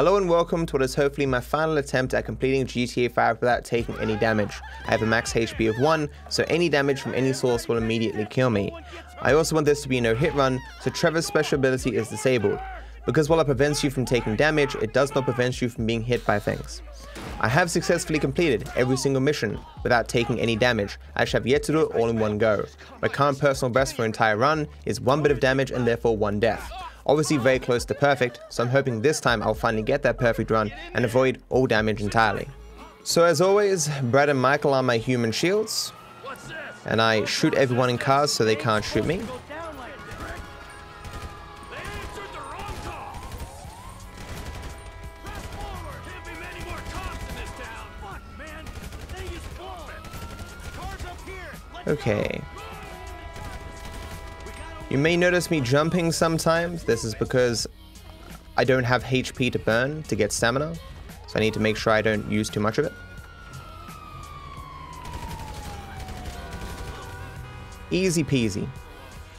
Hello and welcome to what is hopefully my final attempt at completing GTA 5 without taking any damage. I have a max HP of 1, so any damage from any source will immediately kill me. I also want this to be a no hit run, so Trevor's special ability is disabled. Because while it prevents you from taking damage, it does not prevent you from being hit by things. I have successfully completed every single mission without taking any damage. I shall have yet to do it all in one go. My current personal best for entire run is one bit of damage and therefore one death. Obviously very close to perfect, so I'm hoping this time I'll finally get that perfect run and avoid all damage entirely. So as always, Brad and Michael are my human shields, and I shoot everyone in cars so they can't shoot me. Okay. You may notice me jumping sometimes. This is because I don't have HP to burn to get stamina. So I need to make sure I don't use too much of it. Easy peasy.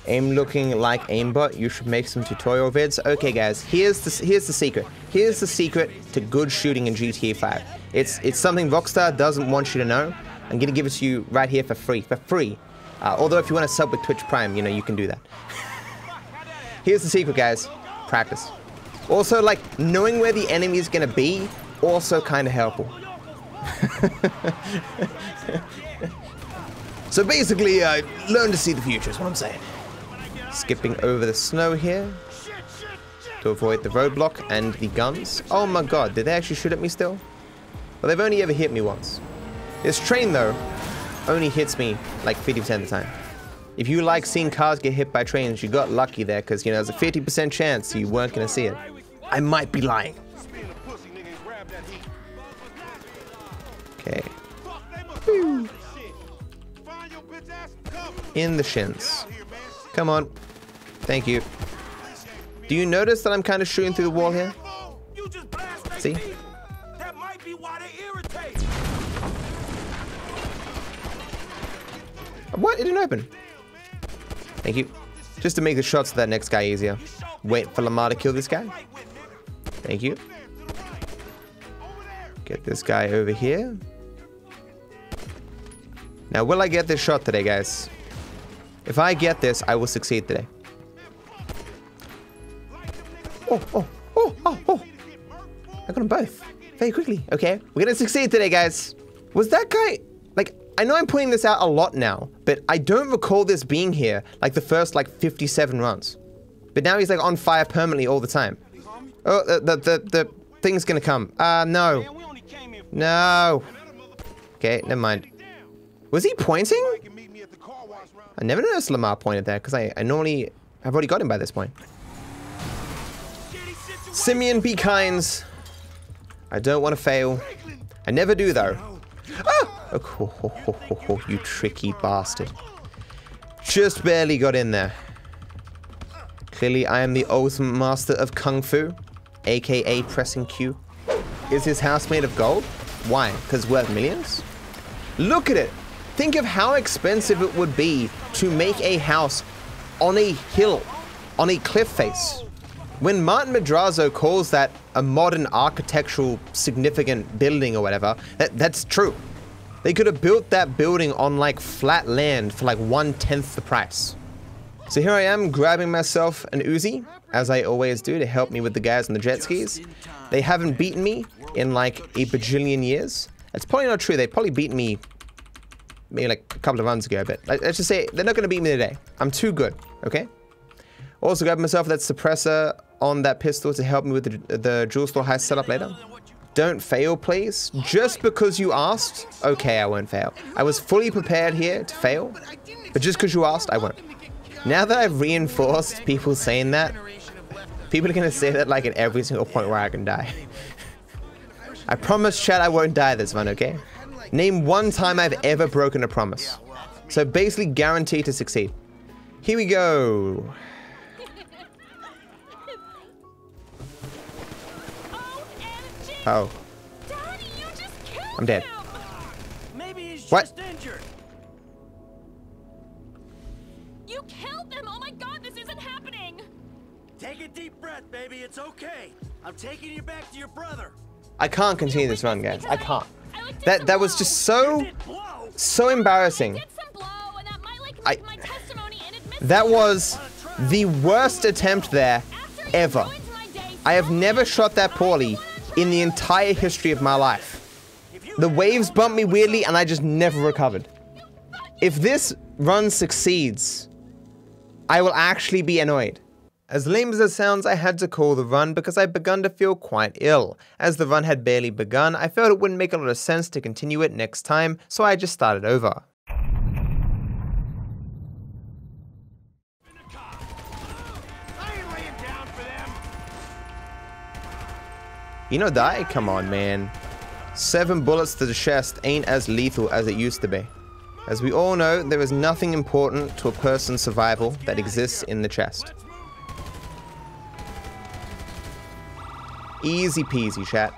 Aim looking like aimbot, you should make some tutorial vids. Okay guys, here's the, here's the secret. Here's the secret to good shooting in GTA 5. It's, it's something Rockstar doesn't want you to know. I'm gonna give it to you right here for free, for free. Uh, although if you want to sub with Twitch Prime, you know, you can do that. Here's the secret, guys. Practice. Also, like, knowing where the enemy is going to be, also kind of helpful. so basically, uh, learn to see the future is what I'm saying. Skipping over the snow here to avoid the roadblock and the guns. Oh my god, did they actually shoot at me still? Well, they've only ever hit me once. This train, though, only hits me like 50% of the time. If you like seeing cars get hit by trains, you got lucky there because, you know, there's a 50% chance you weren't going to see it. I might be lying. Okay. In the shins. Come on. Thank you. Do you notice that I'm kind of shooting through the wall here? See? What? It didn't open. Thank you. Just to make the shots of that next guy easier. Wait for Lamar to kill this guy. Thank you. Get this guy over here. Now, will I get this shot today, guys? If I get this, I will succeed today. Oh, oh, oh, oh, oh. I got them both. Very quickly. Okay, we're gonna succeed today, guys. Was that guy... I know I'm pointing this out a lot now, but I don't recall this being here like the first like 57 runs. But now he's like on fire permanently all the time. Oh, the, the, the, the thing's gonna come. Uh, no. No. Okay, never mind. Was he pointing? I never noticed Lamar pointed there because I, I normally have already got him by this point. Simeon, be kind. I don't want to fail. I never do though. Ah! Oh, oh, oh, oh, oh, you tricky bastard. Just barely got in there. Clearly, I am the ultimate master of Kung Fu, aka pressing Q. Is his house made of gold? Why? Because worth millions? Look at it! Think of how expensive it would be to make a house on a hill, on a cliff face. When Martin Madrazo calls that a modern architectural significant building or whatever, that, that's true. They could have built that building on like flat land for like one tenth the price. So here I am grabbing myself an Uzi, as I always do to help me with the guys on the jet skis. They haven't beaten me in like a bajillion years. That's probably not true. They probably beat me maybe like a couple of runs ago, but let's just say they're not going to beat me today. I'm too good, okay? Also grabbing myself that suppressor on that pistol to help me with the, the jewel store heist setup later. Don't fail, please. Just because you asked, okay, I won't fail. I was fully prepared here to fail, but just because you asked, I won't. Now that I've reinforced people saying that, people are going to say that like at every single point where I can die. I promise, Chad, I won't die this one, okay? Name one time I've ever broken a promise. So basically guaranteed to succeed. Here we go. Oh. Daddy, I'm dead. what? injured. You killed them! Oh my god, this isn't happening! Take a deep breath, baby. It's okay. I'm taking you back to your brother. I can't continue this run, guys. I can't. That that was just so so embarrassing. I that was the worst attempt there ever. I have never shot that poorly in the entire history of my life. The waves bumped me weirdly and I just never recovered. If this run succeeds, I will actually be annoyed. As lame as it sounds, I had to call the run because I'd begun to feel quite ill. As the run had barely begun, I felt it wouldn't make a lot of sense to continue it next time, so I just started over. You know die? Come on, man. Seven bullets to the chest ain't as lethal as it used to be. As we all know, there is nothing important to a person's survival that exists in the chest. Easy peasy, chat.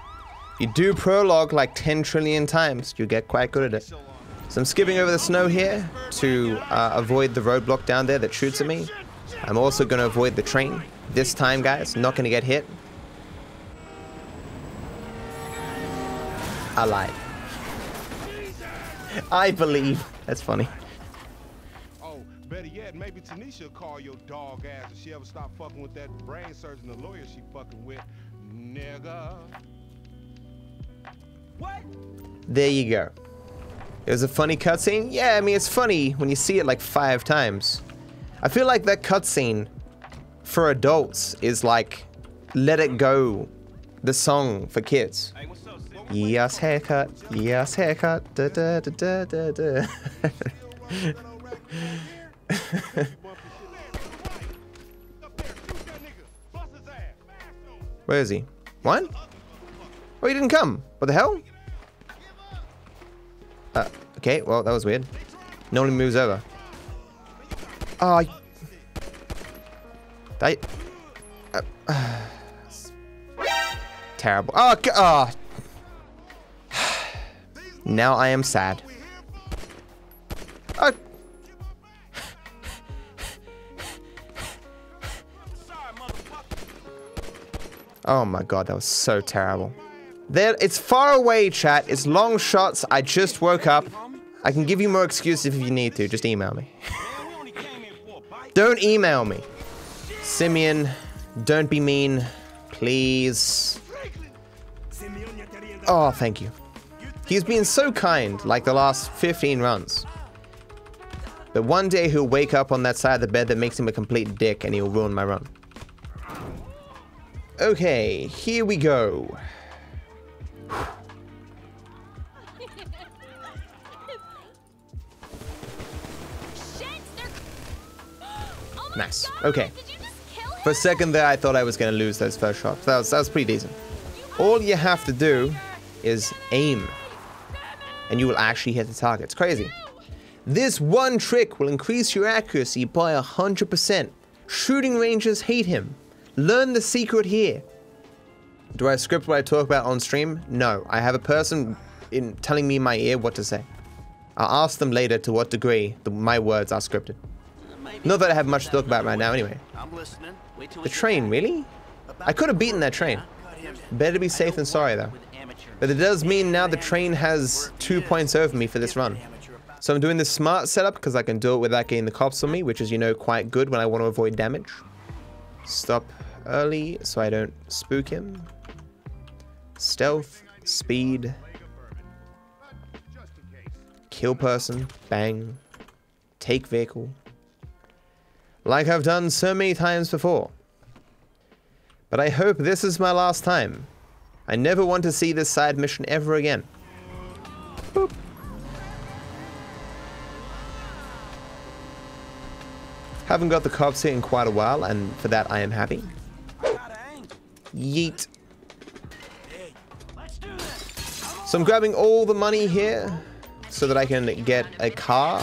If you do prologue like 10 trillion times, you get quite good at it. So I'm skipping over the snow here to uh, avoid the roadblock down there that shoots at me. I'm also going to avoid the train. This time, guys, not going to get hit. I lied. I believe. That's funny. Oh, better yet, maybe Tanisha call your dog ass if she ever stop fucking with that brain surgeon, the lawyer she fucking with, nigga. What? There you go. It was a funny cutscene? Yeah, I mean, it's funny when you see it like five times. I feel like that cutscene for adults is like Let It Go, the song for kids. Yes, haircut. Yes, haircut. Da da da da da da. Where is he? What? Oh, he didn't come. What the hell? Uh, okay, well, that was weird. No one moves over. Oh, I... I... Uh, terrible. Oh, oh, now I am sad. Uh. Oh my god, that was so terrible. There, it's far away, chat. It's long shots. I just woke up. I can give you more excuses if you need to. Just email me. don't email me. Simeon, don't be mean. Please. Oh, thank you. He's been so kind, like the last 15 runs. But one day he'll wake up on that side of the bed that makes him a complete dick and he'll ruin my run. Okay, here we go. nice. Okay. For a second there, I thought I was going to lose those first shots. That was, that was pretty decent. All you have to do is aim and you will actually hit the target. It's crazy. This one trick will increase your accuracy by 100%. Shooting rangers hate him. Learn the secret here. Do I script what I talk about on stream? No. I have a person in telling me in my ear what to say. I'll ask them later to what degree the, my words are scripted. Not that I have much to talk about right now anyway. The train, really? I could have beaten that train. Better be safe than sorry though. But it does mean now the train has two points over me for this run. So I'm doing the smart setup because I can do it without getting the cops on me, which is, you know, quite good when I want to avoid damage. Stop early so I don't spook him. Stealth, speed. Kill person, bang. Take vehicle. Like I've done so many times before. But I hope this is my last time. I never want to see this side mission ever again. Boop. Haven't got the cops here in quite a while, and for that I am happy. Yeet. So I'm grabbing all the money here so that I can get a car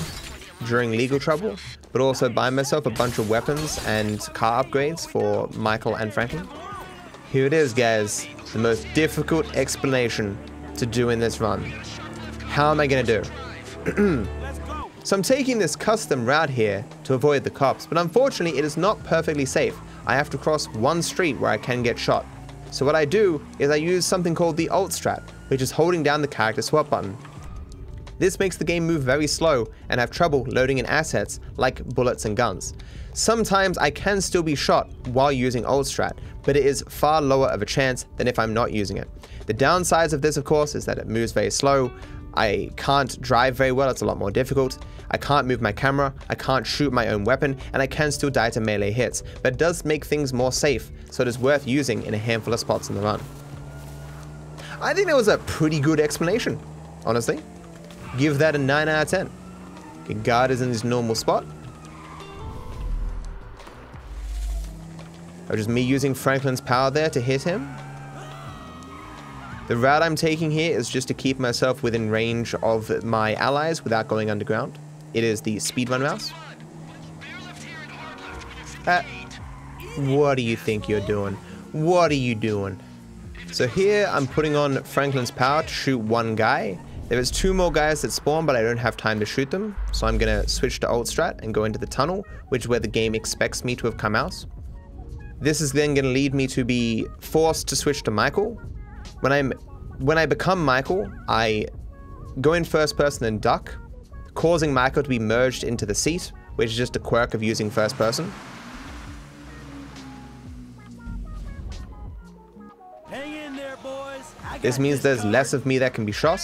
during legal trouble, but also buy myself a bunch of weapons and car upgrades for Michael and Franklin. Here it is, guys the most difficult explanation to do in this run. How am I going to do? so I'm taking this custom route here to avoid the cops, but unfortunately it is not perfectly safe. I have to cross one street where I can get shot. So what I do is I use something called the alt strat, which is holding down the character swap button. This makes the game move very slow and have trouble loading in assets like bullets and guns. Sometimes I can still be shot while using alt strat, but it is far lower of a chance than if I'm not using it. The downsides of this of course is that it moves very slow, I can't drive very well, it's a lot more difficult. I can't move my camera, I can't shoot my own weapon, and I can still die to melee hits, but it does make things more safe, so it is worth using in a handful of spots in the run. I think that was a pretty good explanation, honestly. Give that a 9 out of 10. Okay, guard is in his normal spot. Or just me using Franklin's power there to hit him. The route I'm taking here is just to keep myself within range of my allies without going underground. It is the speedrun mouse. Uh, what do you think you're doing? What are you doing? So here I'm putting on Franklin's power to shoot one guy. There is two more guys that spawn, but I don't have time to shoot them. So I'm gonna switch to alt strat and go into the tunnel, which is where the game expects me to have come out. This is then gonna lead me to be forced to switch to Michael, when I'm when I become Michael, I go in first person and duck, causing Michael to be merged into the seat, which is just a quirk of using first person. There, This means there's covered. less of me that can be shot.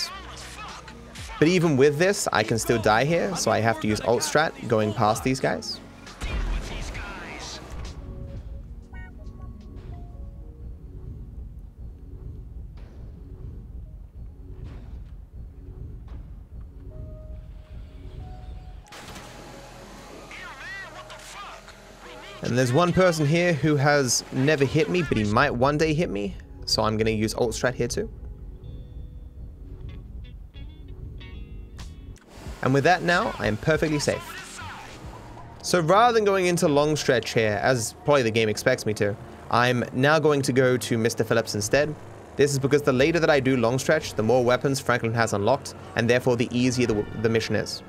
But even with this, I can still die here, so I have to use alt strat going past these guys. And there's one person here who has never hit me, but he might one day hit me. So I'm going to use alt strat here too. And with that now, I am perfectly safe. So rather than going into long stretch here, as probably the game expects me to, I'm now going to go to Mr. Phillips instead. This is because the later that I do long stretch, the more weapons Franklin has unlocked, and therefore the easier the, the mission is.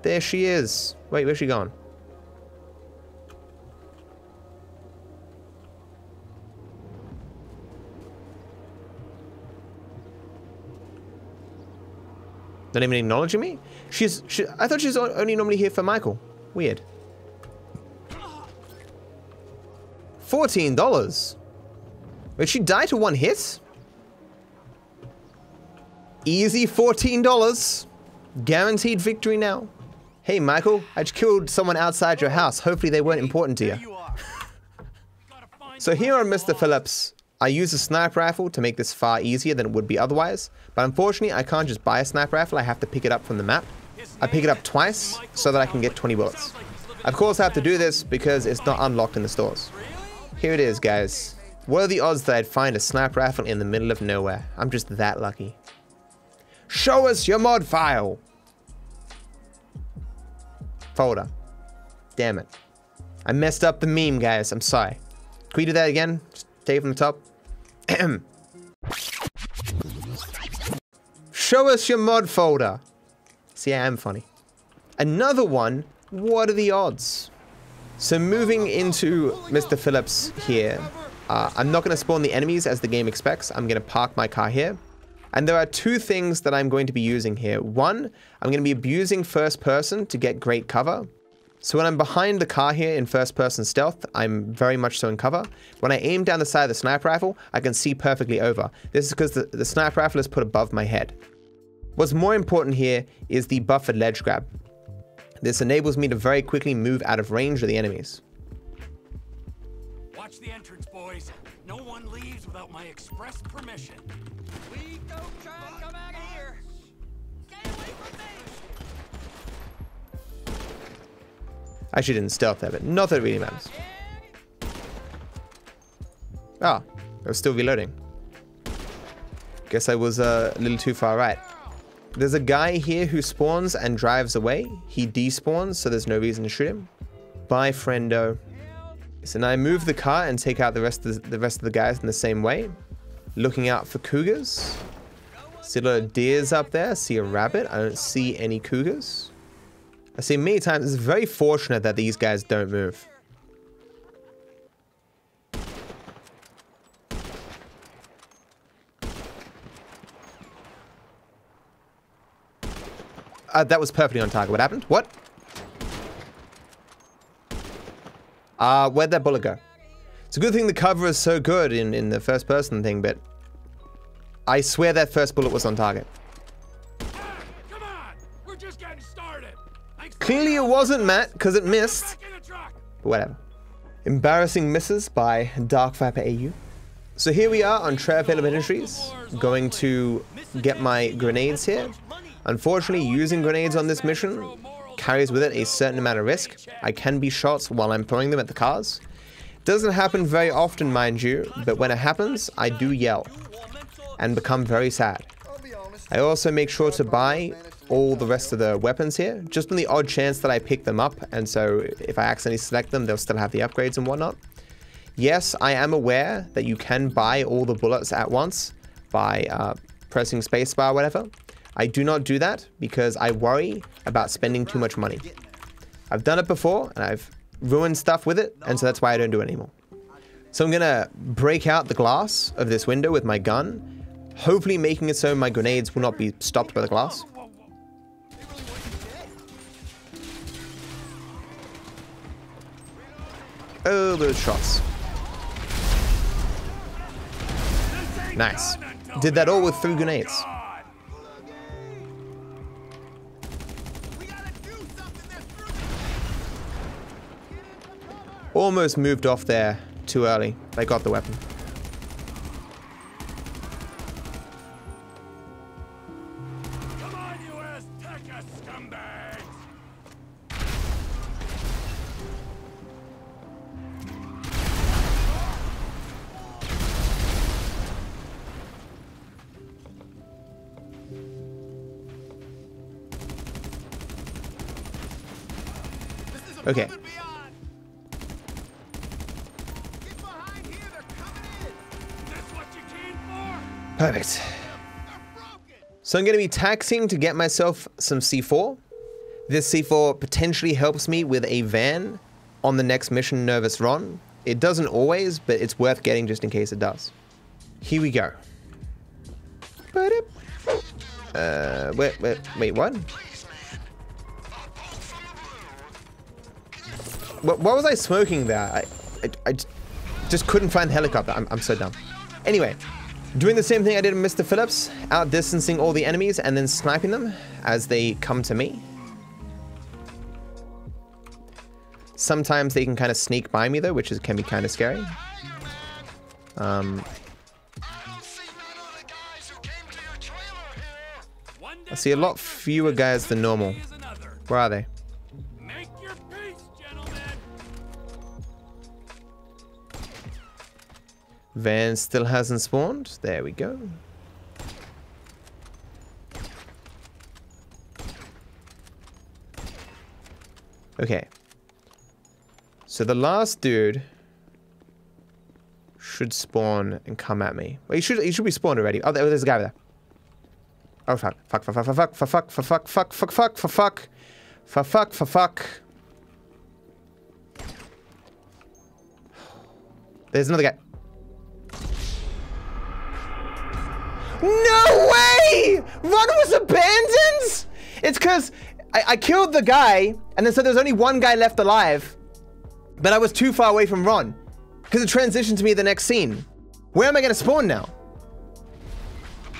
There she is. Wait, where's she gone? Not even acknowledging me? She's. She, I thought she's only normally here for Michael. Weird. Fourteen dollars. Wait, she died to one hit? Easy fourteen dollars. Guaranteed victory now. Hey, Michael, I just killed someone outside your house. Hopefully they weren't important to you. There you are. Gotta find So here on Mr. Phillips, I use a sniper rifle to make this far easier than it would be otherwise, but unfortunately I can't just buy a sniper rifle, I have to pick it up from the map. I pick it up twice so that I can get 20 bullets. Of course I have to do this because it's not unlocked in the stores. Here it is guys. What are the odds that I'd find a sniper rifle in the middle of nowhere? I'm just that lucky. Show us your mod file! Folder. Damn it. I messed up the meme, guys. I'm sorry. Can we do that again? Just take it from the top. Show us your mod folder. See, I am funny. Another one. What are the odds? So moving into Mr. Phillips here, uh, I'm not going to spawn the enemies as the game expects. I'm going to park my car here. And there are two things that I'm going to be using here. One, I'm going to be abusing first person to get great cover. So when I'm behind the car here in first person stealth, I'm very much so in cover. When I aim down the side of the sniper rifle, I can see perfectly over. This is because the, the sniper rifle is put above my head. What's more important here is the buffered ledge grab. This enables me to very quickly move out of range of the enemies. Watch the entrance, boys. No one leaves without my express permission. We actually didn't stealth there, but not that it really matters. Ah, I was still reloading. Guess I was uh, a little too far right. There's a guy here who spawns and drives away. He despawns, so there's no reason to shoot him. Bye, friendo. So now I move the car and take out the rest of the, the rest of the guys in the same way. Looking out for cougars. See a lot of deers up there. See a rabbit. I don't see any cougars. I see many times it's very fortunate that these guys don't move. Uh, that was perfectly on target. What happened? What? Uh, where'd that bullet go? It's a good thing the cover is so good in, in the first person thing, but I swear that first bullet was on target. Clearly it wasn't, Matt, because it missed. back in the truck! But whatever. Embarrassing misses by DarkViperAU. So here we are on Trev Elementaries, going to get my grenades here. Unfortunately, using grenades on this mission carries with it a certain amount of risk. I can be shot while I'm throwing them at the cars. Doesn't happen very often, mind you, but when it happens, I do yell and become very sad. I also make sure to buy all the rest of the weapons here, just on the odd chance that I pick them up, and so if I accidentally select them, they'll still have the upgrades and whatnot. Yes, I am aware that you can buy all the bullets at once by uh, pressing spacebar or whatever. I do not do that because I worry about spending too much money. I've done it before and I've ruined stuff with it, and so that's why I don't do it anymore. So I'm gonna break out the glass of this window with my gun, hopefully making it so my grenades will not be stopped by the glass. Oh, those shots. Nice. Did that all with three grenades. Almost moved off there too early. They got the weapon. Okay. That's what you came for? Perfect. So I'm going to be taxing to get myself some C4. This C4 potentially helps me with a van on the next mission, Nervous Ron. It doesn't always, but it's worth getting just in case it does. Here we go. Uh, wait, wait, wait, what? What, what was I smoking there? I, I, just couldn't find the helicopter. I'm, I'm so dumb. Anyway, doing the same thing I did in Mr. Phillips, outdistancing all the enemies and then sniping them as they come to me. Sometimes they can kind of sneak by me though, which is, can be kind of scary. Um, I see a lot fewer guys than normal. Where are they? Van still hasn't spawned. There we go. Okay. So the last dude should spawn and come at me. Well, he should he should be spawned already. Oh, there- there's a guy there. Oh! Fuck! Fuck! Fuck! Fuck! Fuck! Fuck! Fuck! Fuck! Fuck! Fuck! Fuck! Fuck! Fuck! Fuck! Fuck! Fuck! There's another guy. No way! Run was abandoned? It's because I, I killed the guy, and then so there's only one guy left alive. But I was too far away from Ron. Because it transitioned to me the next scene. Where am I going to spawn now?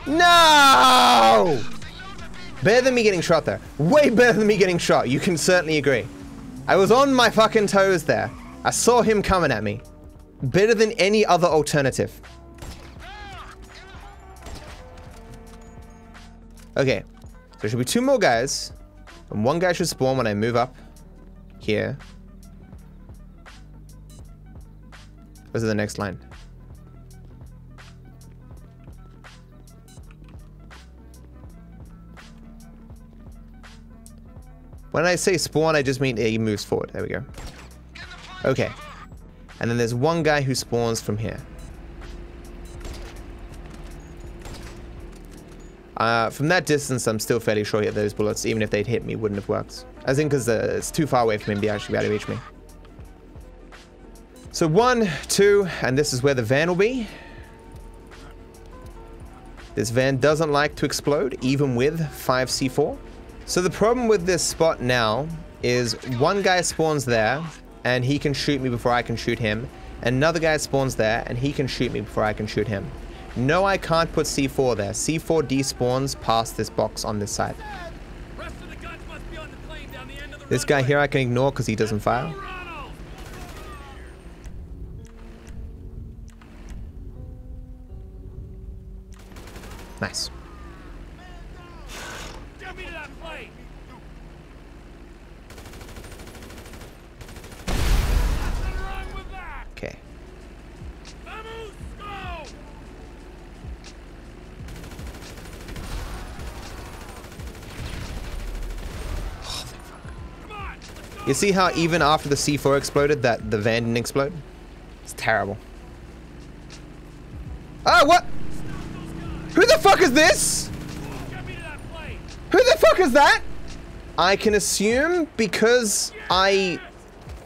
No! Better than me getting shot there. Way better than me getting shot. You can certainly agree. I was on my fucking toes there. I saw him coming at me. Better than any other alternative. Okay. There should be two more guys. And one guy should spawn when I move up here. This is the next line? When I say spawn, I just mean he moves forward. There we go. Okay. And then there's one guy who spawns from here. Uh, from that distance, I'm still fairly sure that those bullets, even if they'd hit me, wouldn't have worked. As in, because uh, it's too far away from him to actually be able to reach me. So one, two, and this is where the van will be. This van doesn't like to explode, even with 5C4. So the problem with this spot now is one guy spawns there and he can shoot me before I can shoot him. Another guy spawns there and he can shoot me before I can shoot him. No, I can't put C4 there. C4 despawns past this box on this side. This guy here I can ignore because he doesn't fire. Nice. Get me to that plane! Nothing wrong with that! Okay. Vamos, go! Come on, let's go! You see how even after the C4 exploded that the van didn't explode? It's terrible. Ah, what? Who the fuck is this? Who the fuck is that? I can assume because I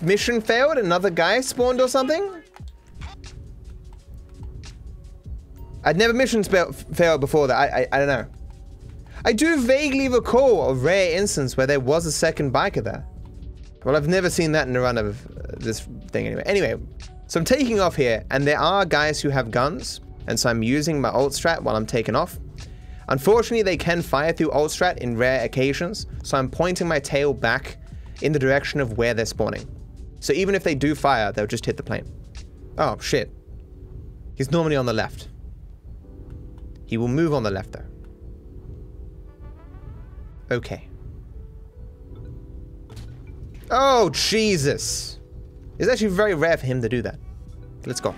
mission failed, another guy spawned or something? I'd never mission failed before that. I, I I don't know. I do vaguely recall a rare instance where there was a second biker there. Well, I've never seen that in the run of uh, this thing anyway. Anyway, so I'm taking off here, and there are guys who have guns, and so I'm using my alt strat while I'm taking off. Unfortunately, they can fire through alt strat in rare occasions, so I'm pointing my tail back in the direction of where they're spawning. So even if they do fire, they'll just hit the plane. Oh, shit. He's normally on the left. He will move on the left, though. Okay. Oh, Jesus. It's actually very rare for him to do that. Let's go.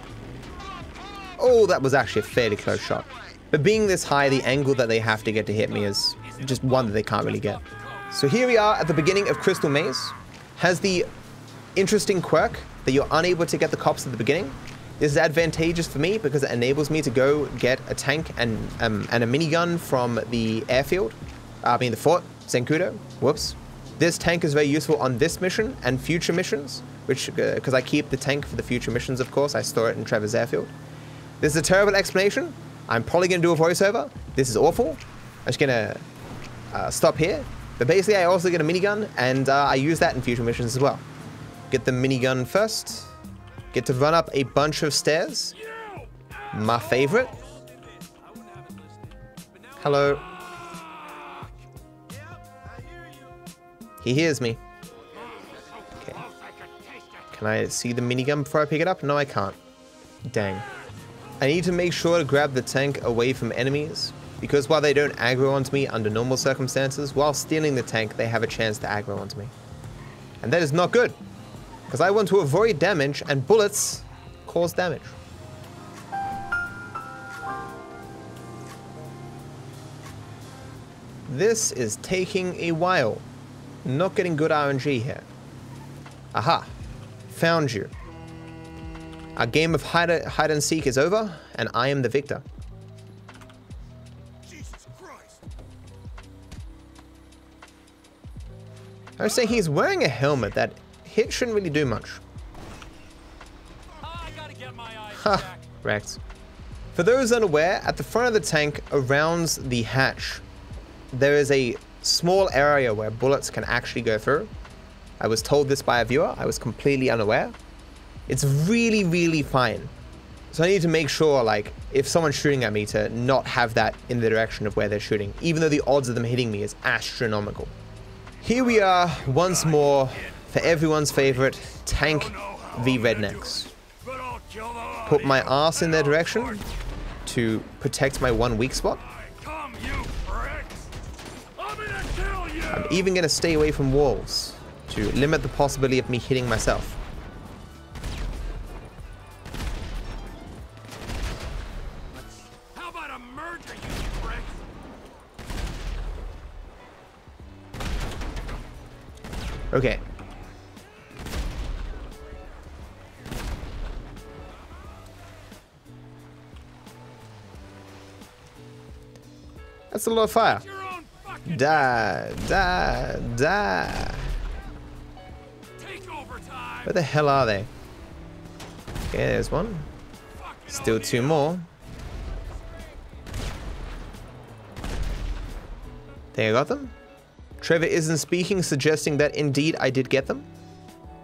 Oh, that was actually a fairly close shot. But being this high, the angle that they have to get to hit me is just one that they can't really get. So here we are at the beginning of Crystal Maze. Has the interesting quirk that you're unable to get the cops at the beginning. This is advantageous for me because it enables me to go get a tank and um, and a minigun from the airfield. I mean the fort, Zancudo. Whoops. This tank is very useful on this mission and future missions, which because I keep the tank for the future missions, of course, I store it in Trevor's airfield. This is a terrible explanation. I'm probably gonna do a voiceover. This is awful. I'm just gonna uh, stop here. But basically, I also get a minigun, and uh, I use that in future missions as well. Get the minigun first. Get to run up a bunch of stairs. My favorite. Hello. He hears me. Okay. Can I see the minigun before I pick it up? No, I can't. Dang. I need to make sure to grab the tank away from enemies, because while they don't aggro onto me under normal circumstances, while stealing the tank, they have a chance to aggro onto me. And that is not good, because I want to avoid damage, and bullets cause damage. This is taking a while. Not getting good RNG here. Aha. Found you. Our game of hide, hide and seek is over, and I am the victor. Jesus Christ! I say he's wearing a helmet that hit shouldn't really do much. I gotta get my eyes Ha! Wrecked. For those unaware, at the front of the tank, around the hatch, there is a small area where bullets can actually go through. I was told this by a viewer. I was completely unaware. It's really, really fine. So I need to make sure, like, if someone's shooting at me, to not have that in the direction of where they're shooting, even though the odds of them hitting me is astronomical. Here we are once more for everyone's favorite tank v rednecks. Put my ass in their direction to protect my one weak spot. I'm even going to stay away from walls to limit the possibility of me hitting myself. Okay. That's a lot of fire. Die, die, die. Where the hell are they? Okay, there's one. Still two more. Think I got them? Trevor isn't speaking, suggesting that indeed I did get them.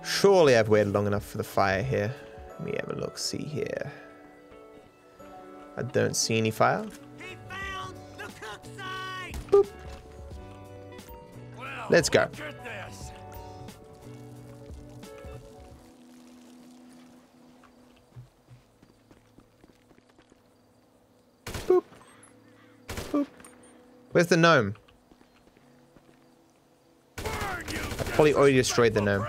Surely I've waited long enough for the fire here. Let me have a look, see here. I don't see any fire. Let's go. Boop. Boop. Where's the gnome? I Probably already destroyed the gnome.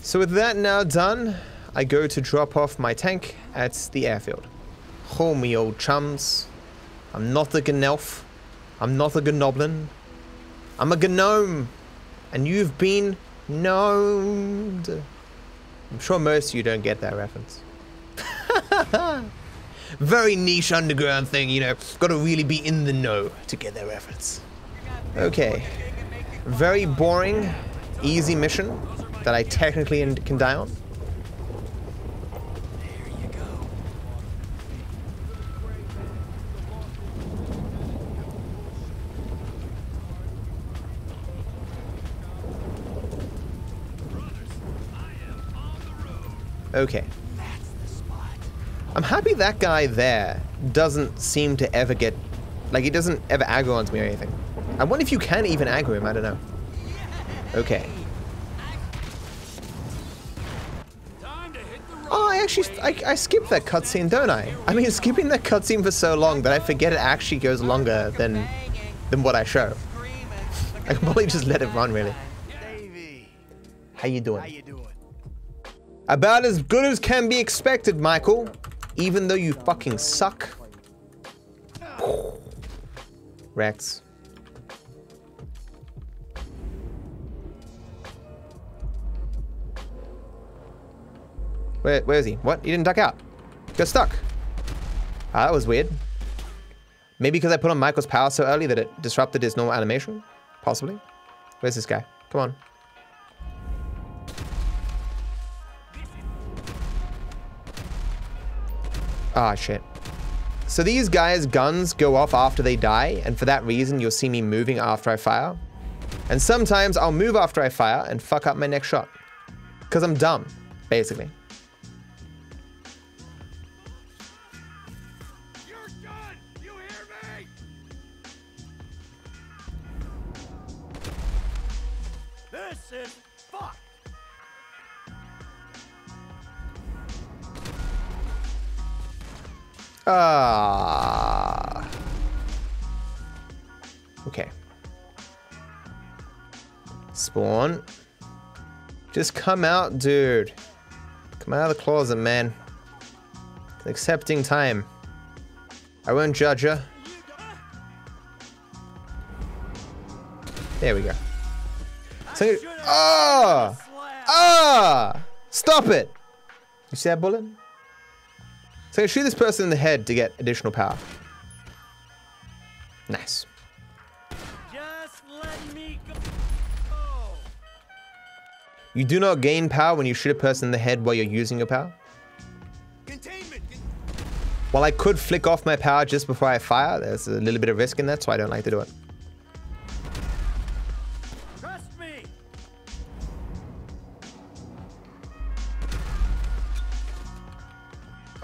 So with that now done, I go to drop off my tank at the airfield. Oh, me old chums. I'm not a Gnelf. I'm not a Gnoblin. I'm a Gnome. And you've been gnomed. I'm sure most of you don't get that reference. Very niche underground thing, you know. Gotta really be in the know to get that reference. Okay. Very boring, easy mission that I technically can die on. Okay. I'm happy that guy there doesn't seem to ever get, like he doesn't ever aggro onto me or anything. I wonder if you can even aggro him, I don't know. Okay. Oh, I actually, I, I skipped that cutscene, don't I? I mean, skipping that cutscene for so long that I forget it actually goes longer than, than what I show. I can probably just let it run, really. How you doing? About as good as can be expected, Michael. Even though you fucking suck. Rex. Where, where is he? What? He didn't duck out. Got stuck. Ah, that was weird. Maybe because I put on Michael's power so early that it disrupted his normal animation? Possibly. Where's this guy? Come on. Ah, shit. So these guys' guns go off after they die, and for that reason, you'll see me moving after I fire. And sometimes I'll move after I fire and fuck up my next shot. Because I'm dumb, basically. Ah. Okay. Spawn. Just come out, dude. Come out of the closet, man. It's accepting time. I won't judge you. There we go. So, ah! Ah! Stop it! You see that bullet? So shoot this person in the head to get additional power. Nice. Just let me go. You do not gain power when you shoot a person in the head while you're using your power. While I could flick off my power just before I fire, there's a little bit of risk in that, so I don't like to do it.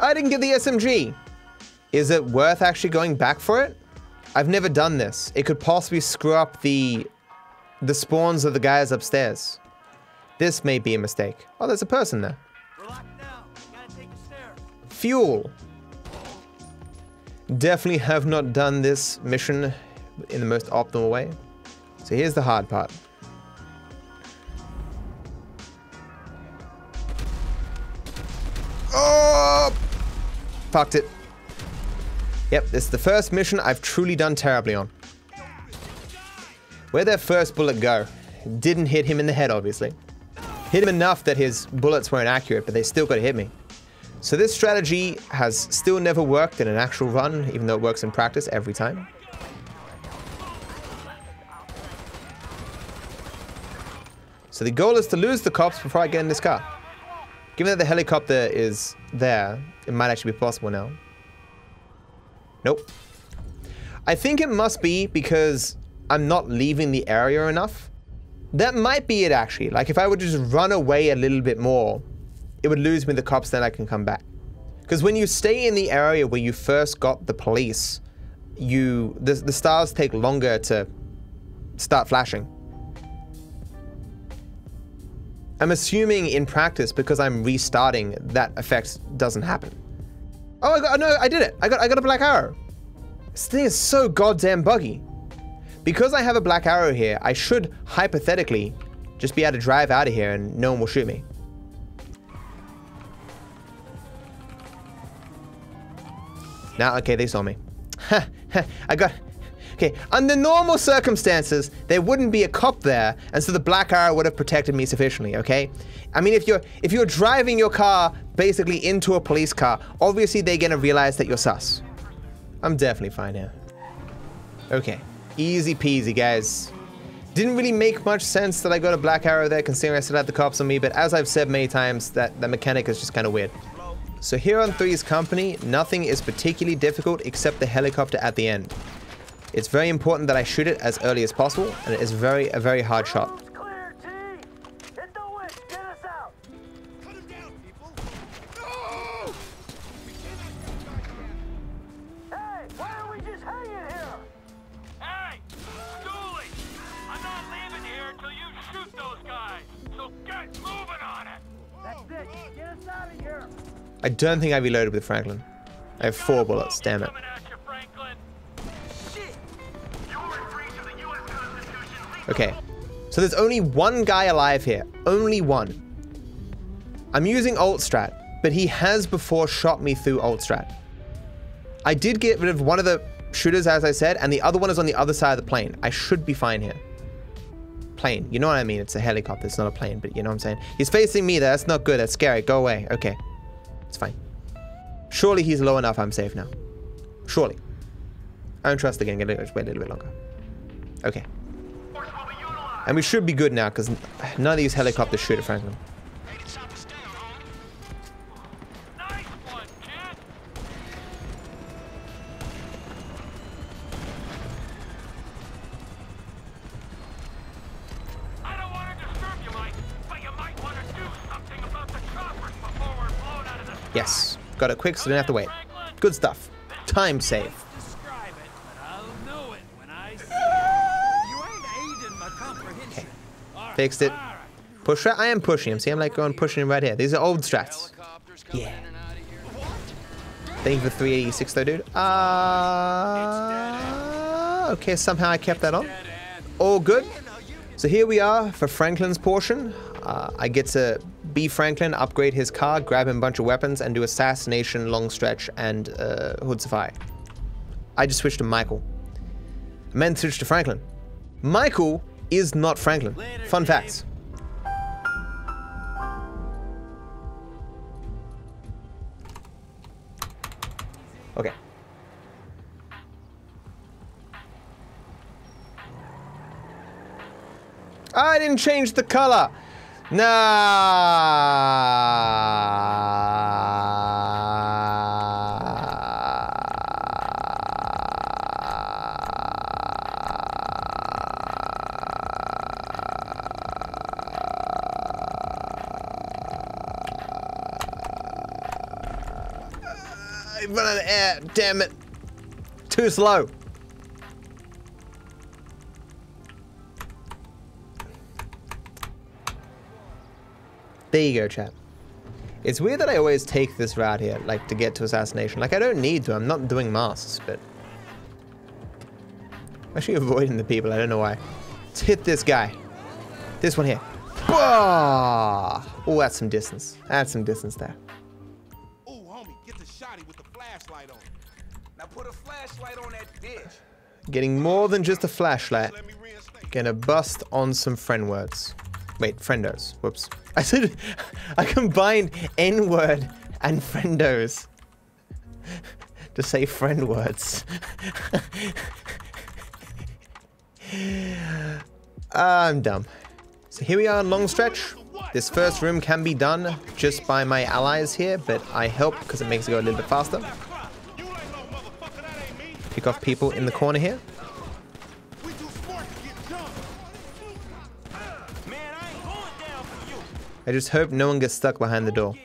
I didn't get the SMG. Is it worth actually going back for it? I've never done this. It could possibly screw up the the spawns of the guys upstairs. This may be a mistake. Oh, there's a person there. We're locked now. Gotta take the stairs. Fuel. Definitely have not done this mission in the most optimal way. So here's the hard part. Oh! Fucked it. Yep, this is the first mission I've truly done terribly on. Where'd that first bullet go? Didn't hit him in the head, obviously. Hit him enough that his bullets weren't accurate, but they still got to hit me. So this strategy has still never worked in an actual run, even though it works in practice every time. So the goal is to lose the cops before I get in this car. Given that the helicopter is there, it might actually be possible now. Nope. I think it must be because I'm not leaving the area enough That might be it actually. Like if I would just run away a little bit more, it would lose me the cops, then I can come back. Because when you stay in the area where you first got the police, you the, the stars take longer to start flashing. I'm assuming in practice, because I'm restarting, that effect doesn't happen. Oh, I got, no, I did it. I got, I got a black arrow. This thing is so goddamn buggy. Because I have a black arrow here, I should, hypothetically, just be able to drive out of here and no one will shoot me. Now, okay, they saw me. I got... Okay, under normal circumstances, there wouldn't be a cop there, and so the black arrow would have protected me sufficiently, okay? I mean, if you're if you're driving your car basically into a police car, obviously they're gonna realize that you're sus. I'm definitely fine here. Okay, easy peasy, guys. Didn't really make much sense that I got a black arrow there, considering I still had the cops on me, but as I've said many times, that, that mechanic is just kind of weird. So here on Three's Company, nothing is particularly difficult except the helicopter at the end. It's very important that I shoot it as early as possible, and it is very a very hard shot. It's clear, T. Hit the wick. Get us out. Cut him down, people. No! Hey, why are we just hanging here? Hey! Dooley! I'm not leaving here until you shoot those guys! So get moving on it! That's it. Get us out of here. I don't think I reloaded with Franklin. I have four bullets, damn it. Okay, so there's only one guy alive here. Only one. I'm using alt strat, but he has before shot me through alt strat. I did get rid of one of the shooters, as I said, and the other one is on the other side of the plane. I should be fine here. Plane, you know what I mean? It's a helicopter, it's not a plane, but you know what I'm saying? He's facing me that's not good, that's scary. Go away. Okay, it's fine. Surely he's low enough, I'm safe now. Surely. I don't trust again, get a wait a little bit longer. Okay. And we should be good now, because none of these helicopters shoot at Franklin. Yes, got it quick so didn't have to wait. Good stuff. Time save. Describe it, but I'll know it when I see it. You ain't aiding my comprehension. All right, Fixed it. Push strat? I am pushing him. See, I'm like going pushing him right here. These are old strats. Yeah. Thank you for 386 though, dude. Uh, okay, somehow I kept that on. All good. So here we are for Franklin's portion. Uh, I get to be Franklin, upgrade his car, grab him a bunch of weapons, and do assassination, long stretch, and uh, Hood Safari. I just switched to Michael. I meant to switch to Franklin. Michael is not Franklin. Fun facts. Okay. I didn't change the color. I run out of air. Damn it. Too slow. There you go, chat. It's weird that I always take this route here, like to get to assassination. Like I don't need to. I'm not doing masks, but I'm actually avoiding the people. I don't know why. Let's hit this guy. This one here. Oh, that's some distance. That's some distance there. Getting more than just a flashlight. Gonna bust on some friend words. Wait, friendos. Whoops. I said I combined N word and friendos to say friend words. I'm dumb. So here we are in long stretch. This first room can be done just by my allies here, but I help because it makes it go a little bit faster. Pick off people in the corner here. I just hope no one gets stuck behind the door.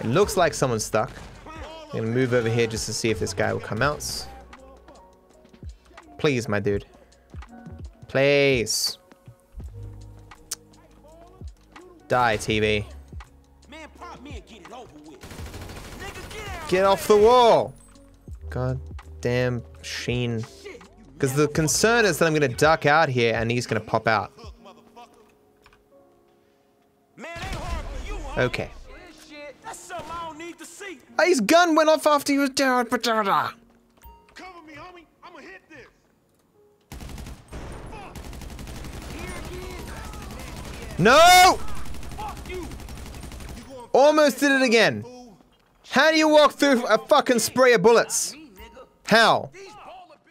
It looks like someone's stuck. I'm gonna move over here just to see if this guy will come out. Please, my dude. Please. Die, TV. Get off the wall! God damn Sheen. Because the concern is that I'm gonna duck out here and he's gonna pop out. Okay. To. Ah, His gun went off after he was down. This. No! You. Almost did it again. How do you walk through a fucking spray of bullets? How?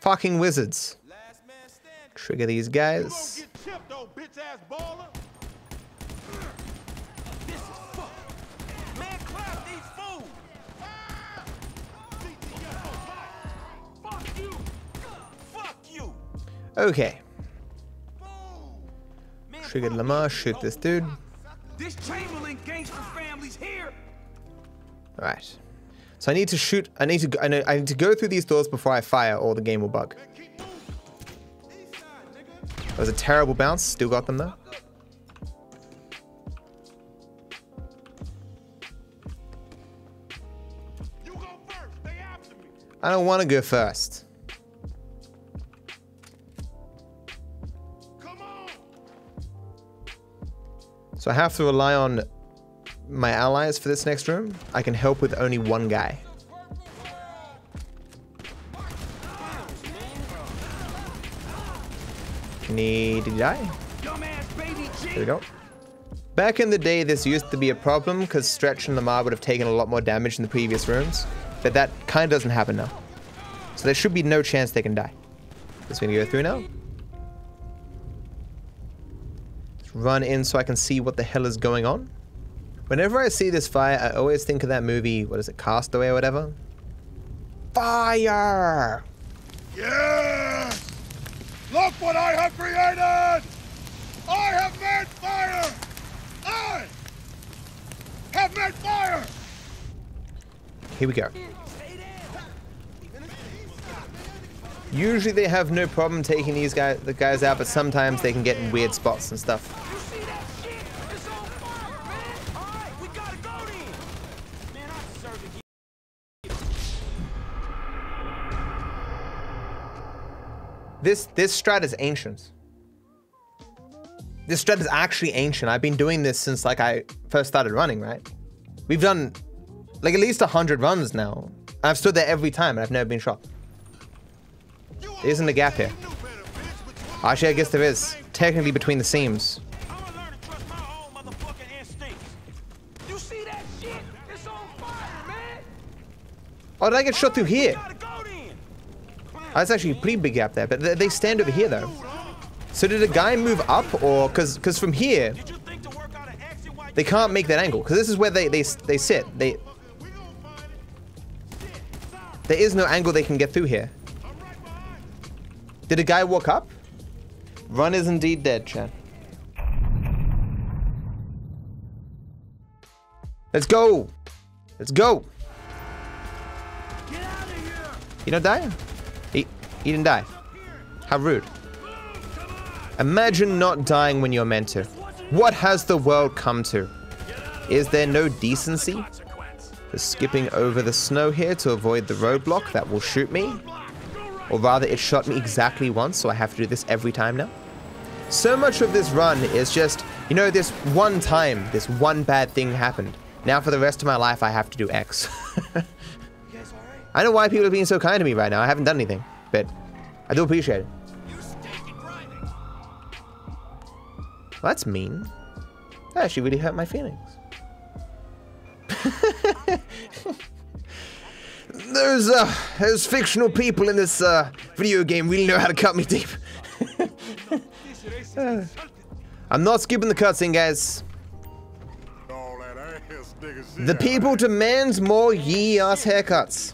Fucking wizards. Last man standing. Trigger these guys. chipped, old bitch ass baller. This is fuck. Man, these fools. Fuck you. Fuck you. Okay. Triggered Lamar, shoot this dude. This Chamberlain gangster family's here. Alright. So I need to shoot. I need to. go- I, know, I need to go through these doors before I fire, or the game will bug. That was a terrible bounce. Still got them though. I don't want to go first. So I have to rely on my allies for this next room. I can help with only one guy. Need to die. There we go. Back in the day, this used to be a problem because Stretch and Lamar would have taken a lot more damage in the previous rooms, but that kind of doesn't happen now. So there should be no chance they can die. Just gonna go through now. Run in so I can see what the hell is going on. Whenever I see this fire, I always think of that movie, what is it, Castaway or whatever? Fire! Yes! Look what I have created! I have made fire! I have made fire! Here we go. Usually they have no problem taking these guys, the guys out, but sometimes they can get in weird spots and stuff. You see that shit? It's on fire, man. All right, we gotta go then. Man, I deserve to get This this strat is ancient. This strat is actually ancient. I've been doing this since like I first started running, right? We've done like at least a hundred runs now. I've stood there every time and I've never been shot. There isn't a gap here. Actually, I guess there is. Technically between the seams. I'm gonna learn to trust my own motherfucking instincts. You see that shit? It's on fire, man. Oh, did I get shot through here? Oh, That's actually a pretty big gap there, but they- stand over here though. So did a guy move up or cause cause from here they can't make that angle because this is where they, they they sit. They there is no angle they can get through here. Did a guy walk up? Run is indeed dead, Chan. Let's go. Let's go. You don't die? He didn't die. How rude. Imagine not dying when you're meant to. What has the world come to? Is there no decency? For skipping over the snow here to avoid the roadblock that will shoot me? Or rather, it shot me exactly once, so I have to do this every time now? So much of this run is just, you know, this one time, this one bad thing happened. Now for the rest of my life, I have to do X. I know why people are being so kind to me right now. I haven't done anything, but I do appreciate it. Well, that's mean. That actually really hurt my feelings. those uh, those fictional people in this uh, video game really know how to cut me deep. Uh, I'm not skipping the cutscene, guys. All that ass nigga shit. The people demands more yee ass haircuts.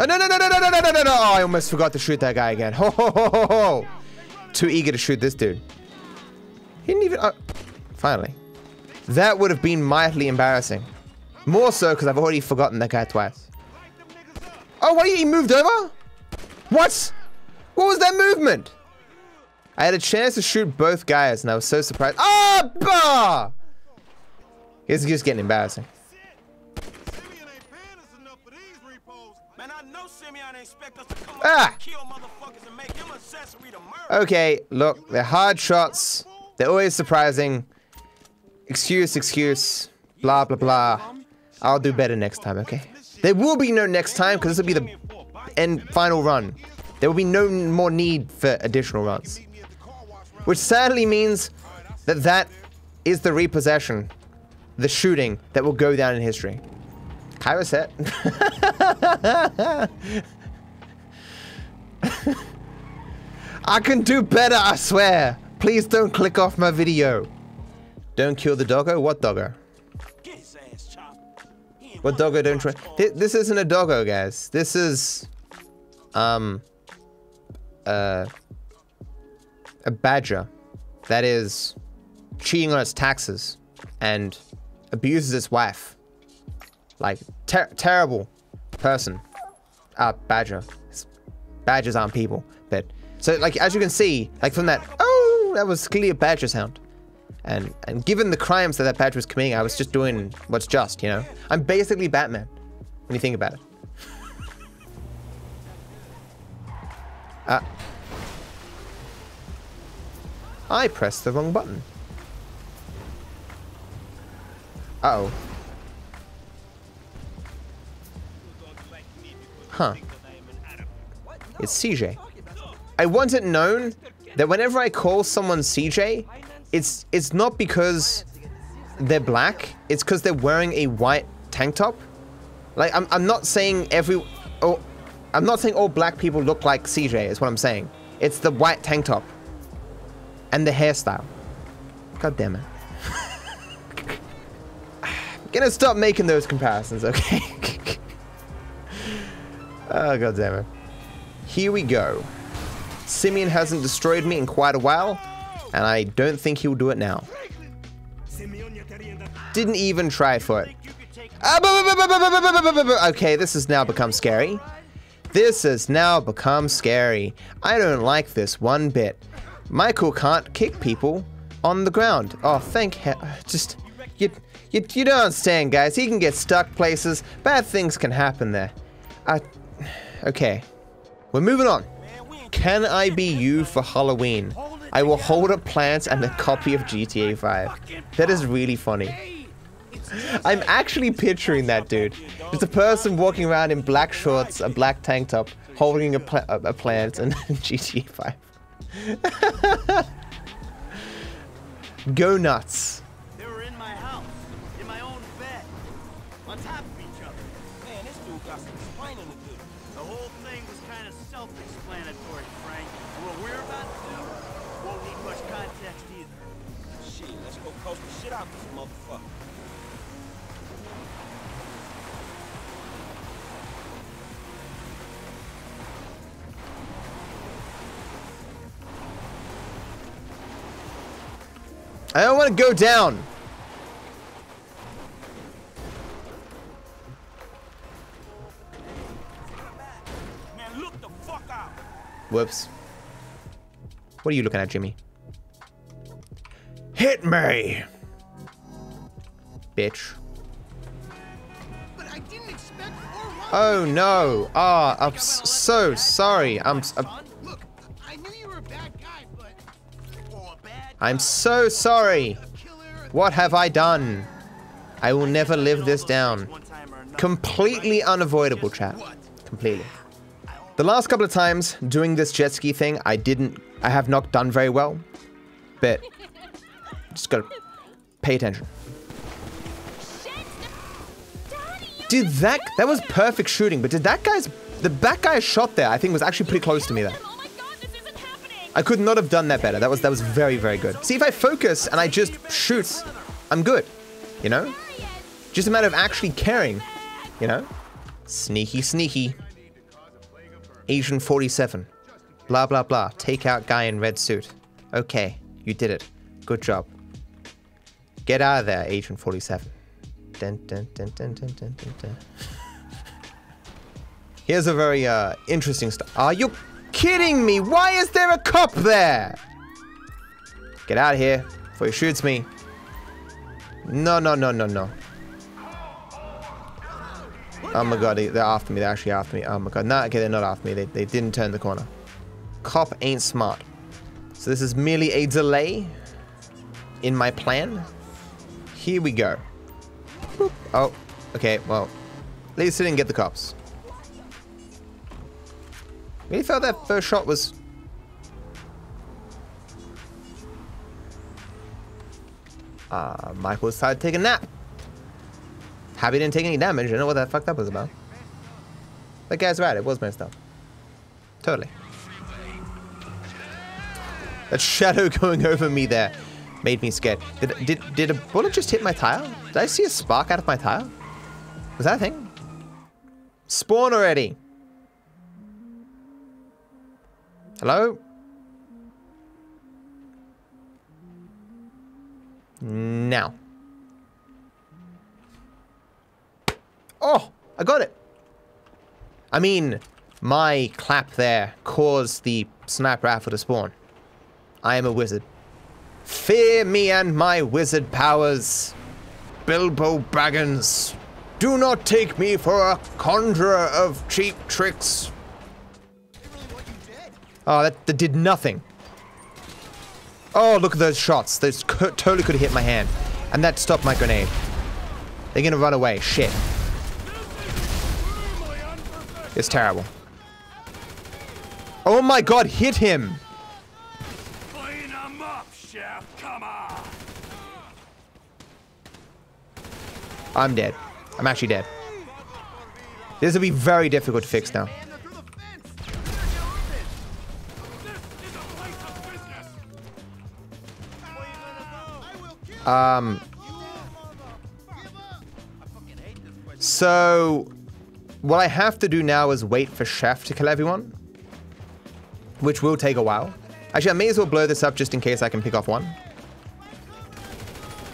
Oh, no, no, no, no, no, no, no, no, no. Oh, I almost forgot to shoot that guy again. Ho, ho, ho, ho, ho. Too eager to shoot this dude. He didn't even... Uh, finally. That would have been mildly embarrassing. More so because I've already forgotten that guy twice. Oh, wait, he moved over? What? What was that movement? I had a chance to shoot both guys and I was so surprised. Ah, bah! It's just getting embarrassing. Simeon ain't paying us enough for these repos. Man, I know Simeon expect us to come up Ah! and kill motherfuckers and make him accessory to Ah! murder. Okay, look, they're hard shots. They're always surprising. Excuse, excuse. Blah, blah, blah. I'll do better next time, okay? There will be no next time because this will be the end final run. There will be no more need for additional runs. Which sadly means that that is the repossession, the shooting that will go down in history. Kyra set. I can do better, I swear. Please don't click off my video. Don't kill the doggo? What doggo? What doggo don't try? fucks This, isn't a doggo, guys. This is, um, uh, a badger that is cheating on its taxes and abuses its wife. Like, ter- terrible person. Uh, badger. Badgers aren't people, but so like as you can see, like from that, oh, that was clearly a badger sound. And and given the crimes that that badger was committing, I was just doing what's just, you know. I'm basically Batman when you think about it. Ah. I pressed the wrong button. Uh oh. Huh. It's CJ. I want it known that whenever I call someone CJ, it's it's not because they're black. It's because they're wearing a white tank top. Like I'm I'm not saying every oh I'm not saying all black people look like CJ. Is what I'm saying. It's the white tank top and the hairstyle. God damn it. Gonna stop making those comparisons, okay? oh god damn it. Here we go. Simeon hasn't destroyed me in quite a while, and I don't think he'll do it now. Didn't even try for it. Okay, this has now become scary. This has now become scary. I don't like this one bit. Michael can't kick people on the ground. Oh, thank hell. Just, you, you, you don't understand, guys. He can get stuck places. Bad things can happen there. I, okay. We're moving on. Can I be you for Halloween? I will hold up plants and a copy of GTA 5. That is really funny. I'm actually picturing that dude. It's a person walking around in black shorts, a black tank top, holding a, a a plant and GTA 5. Go nuts. I don't want to go down. Man, look the fuck out. Whoops. What are you looking at, Jimmy? Hit me! Bitch. But I didn't expect. Oh no! Ah, I'm so sorry. I'm s- I'm, I'm so sorry. What have I done? I will never live this down. Completely unavoidable, chat. Completely. The last couple of times doing this jet ski thing, I didn't, I have not done very well. But Just gotta pay attention. Did that that was perfect shooting, but did that guy's the back guy shot there? I think was actually pretty close to me there. I could not have done that better. That was that was very very good. See if I focus and I just shoot, I'm good. You know, just a matter of actually caring. You know, sneaky sneaky. Agent 47. Blah blah blah. Take out guy in red suit. Okay, you did it. Good job. Get out of there, Agent 47. Dun, dun, dun. Here's a very uh, interesting stuff. Are you kidding me? Why is there a cop there? Get out of here before he shoots me. No, no, no, no, no. Oh my god, they- they're after me. They're actually after me. Oh my god. No, okay, they're not after me. They, they didn't turn the corner. Cop ain't smart. So this is merely a delay in my plan. Here we go. Oh, okay, well, at least I didn't get the cops. Really felt that first shot was... Uh, Michael decided to take a nap. Happy didn't take any damage. I don't know what that fucked up was about. That guy's right, it was messed up. Totally. That shadow going over me there made me scared. Did, did, did a bullet just hit my tile? Did I see a spark out of my tile? Was that a thing? Spawn already. Hello? Now. Oh, I got it. I mean, my clap there caused the sniper rifle to spawn. I am a wizard. Fear me and my wizard powers. Bilbo Baggins. Do not take me for a conjurer of cheap tricks. Oh, that, that did nothing. Oh, look at those shots. Those totally could have hit my hand. And that stopped my grenade. They're gonna run away. Shit. It's terrible. Oh my god, hit him! Clean them up, Chef. Come on. I'm dead. I'm actually dead. This will be very difficult to fix now. Place. so what I have to do now is wait for Chef to kill everyone, which will take a while. Actually, I may as well blow this up just in case I can pick off one.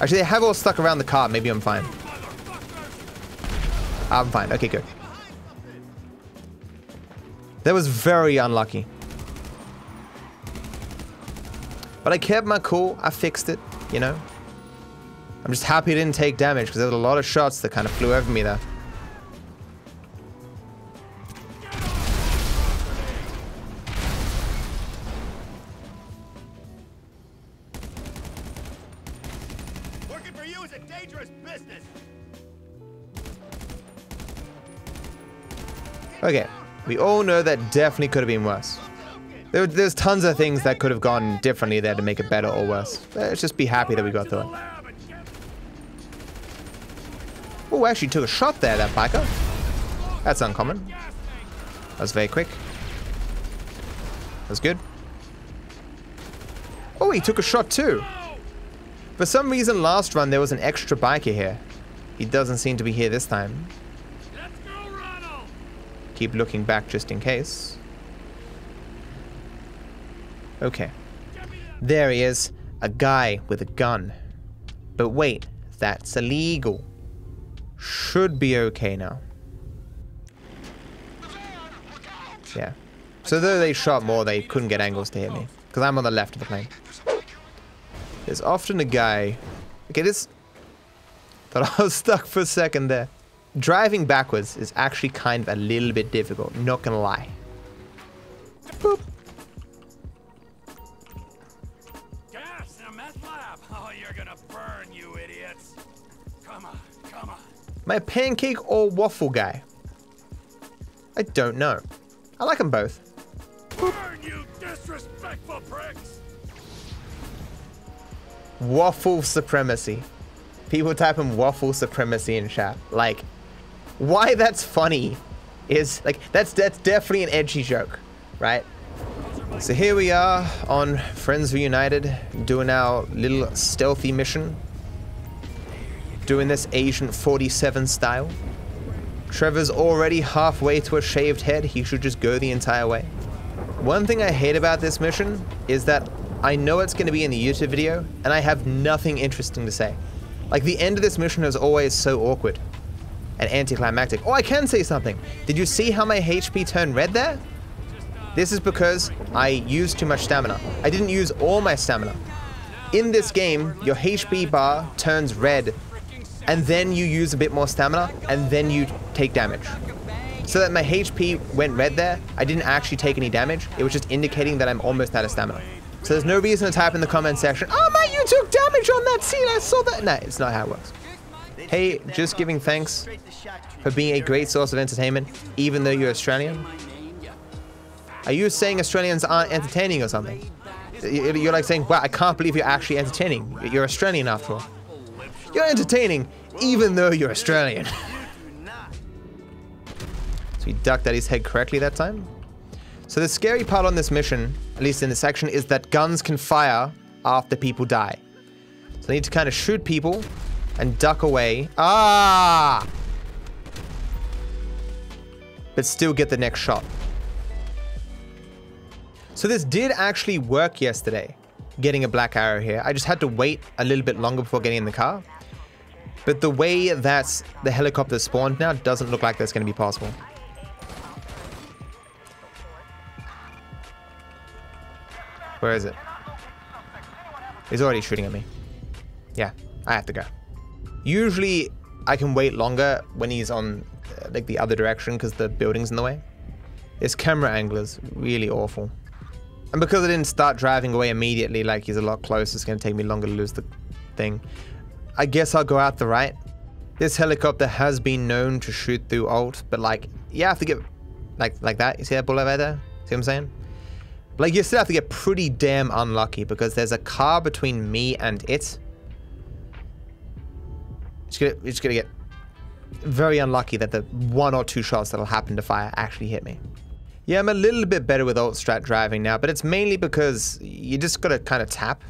Actually, they have all stuck around the car. Maybe I'm fine. I'm fine. Okay, good. That was very unlucky. But I kept my cool. I fixed it, you know. I'm just happy I didn't take damage because there was a lot of shots that kind of flew over me there. Working for you is a dangerous business. Okay, we all know that definitely could have been worse. There, there's tons of things that could have gone differently there to make it better or worse. Let's just be happy that we got through it. Oh, actually took a shot there, that biker. That's uncommon. That was very quick. That was good. Oh, he took a shot too. For some reason, last run there was an extra biker here. He doesn't seem to be here this time. Keep looking back just in case. Okay. There he is. A guy with a gun. But wait, that's illegal. Should be okay now. Yeah. So though they shot more, they couldn't get angles to hit me. Because I'm on the left of the plane. There's often a guy... Okay, this... Thought I was stuck for a second there. Driving backwards is actually kind of a little bit difficult, not gonna lie. Boop. Am I a pancake or waffle guy? I don't know. I like them both. Burn, you disrespectful pricks. waffle supremacy. People type in waffle supremacy in chat. Like, why that's funny is like that's that's definitely an edgy joke, right? So here we are on Friends Reunited, doing our little stealthy mission. Doing this Agent 47 style. Trevor's already halfway to a shaved head, he should just go the entire way. One thing I hate about this mission is that I know it's going to be in the YouTube video, and I have nothing interesting to say. Like, the end of this mission is always so awkward and anticlimactic. Oh, I can say something. Did you see how my HP turned red there? This is because I used too much stamina. I didn't use all my stamina. In this game, your HP bar turns red, and then you use a bit more stamina, and then you take damage. So that my HP went red there, I didn't actually take any damage. It was just indicating that I'm almost out of stamina. So there's no reason to type in the comment section, oh man, you took damage on that scene, I saw that. No, it's not how it works. Hey, just giving thanks for being a great source of entertainment, even though you're Australian. Are you saying Australians aren't entertaining or something? You're like saying, wow, I can't believe you're actually entertaining. You're Australian after all. You're entertaining, even though you're Australian. so he ducked at his head correctly that time. So the scary part on this mission, at least in this section, is that guns can fire after people die. So I need to kind of shoot people and duck away. Ah! But still get the next shot. So this did actually work yesterday, getting a black arrow here. I just had to wait a little bit longer before getting in the car. But the way that the helicopter spawned now doesn't look like that's going to be possible. Where is it? He's already shooting at me. Yeah, I have to go. Usually, I can wait longer when he's on uh, like the other direction because the building's in the way. This camera angle is really awful. And because I didn't start driving away immediately, like he's a lot closer, it's going to take me longer to lose the thing. I guess I'll go out the right. This helicopter has been known to shoot through alt, but like, you have to get, like, like that. You see that bullet right there? See what I'm saying? Like, you still have to get pretty damn unlucky because there's a car between me and it. It's gonna, it's gonna get very unlucky that the one or two shots that'll happen to fire actually hit me. Yeah, I'm a little bit better with alt strat driving now, but it's mainly because you just gotta kind of tap.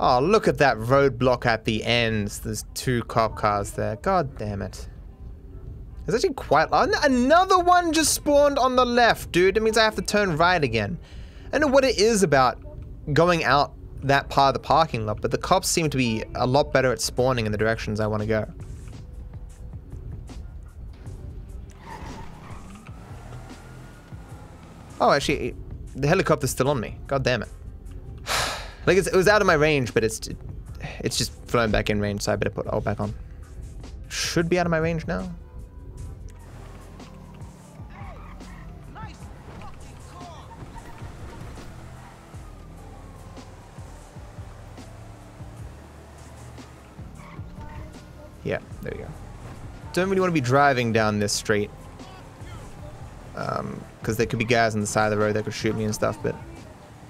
Oh, look at that roadblock at the end. There's two cop cars there. God damn it. It's actually quite... an- Another one just spawned on the left, dude. It means I have to turn right again. I know what it is about going out that part of the parking lot, but the cops seem to be a lot better at spawning in the directions I want to go. Oh, actually, the helicopter's still on me. God damn it. Like, it was out of my range, but it's it's just flown back in range, so I better put all back on. Should be out of my range now. Yeah, there you go. Don't really want to be driving down this street. Um, because there could be guys on the side of the road that could shoot me and stuff, but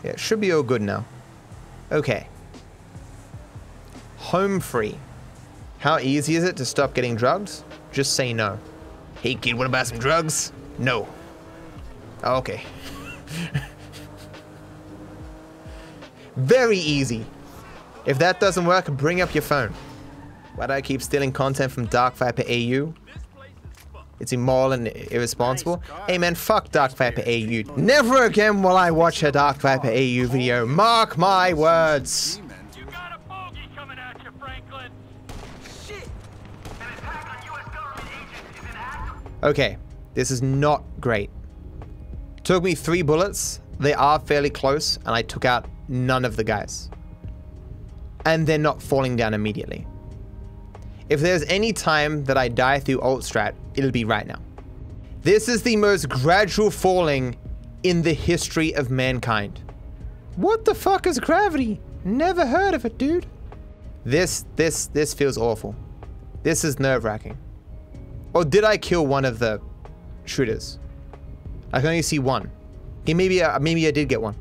yeah, it should be all good now. Okay. Home free. How easy is it to stop getting drugs? Just say no. Hey kid, wanna buy some drugs? No. Oh, okay. Very easy. If that doesn't work, bring up your phone. Why do I keep stealing content from DarkViperAU? It's immoral and irresponsible. Hey man, fuck DarkViperAU. Never again will I watch a DarkViperAU video. Mark my words. You got a bogey coming at you, Franklin. Okay, this is not great. Took me three bullets. They are fairly close, and I took out none of the guys. And they're not falling down immediately. If there's any time that I die through alt strat, it'll be right now. This is the most gradual falling in the history of mankind. What the fuck is gravity? Never heard of it, dude. This, this, this feels awful. This is nerve wracking. Or did I kill one of the shooters? I can only see one. Okay, maybe, uh, maybe I did get one.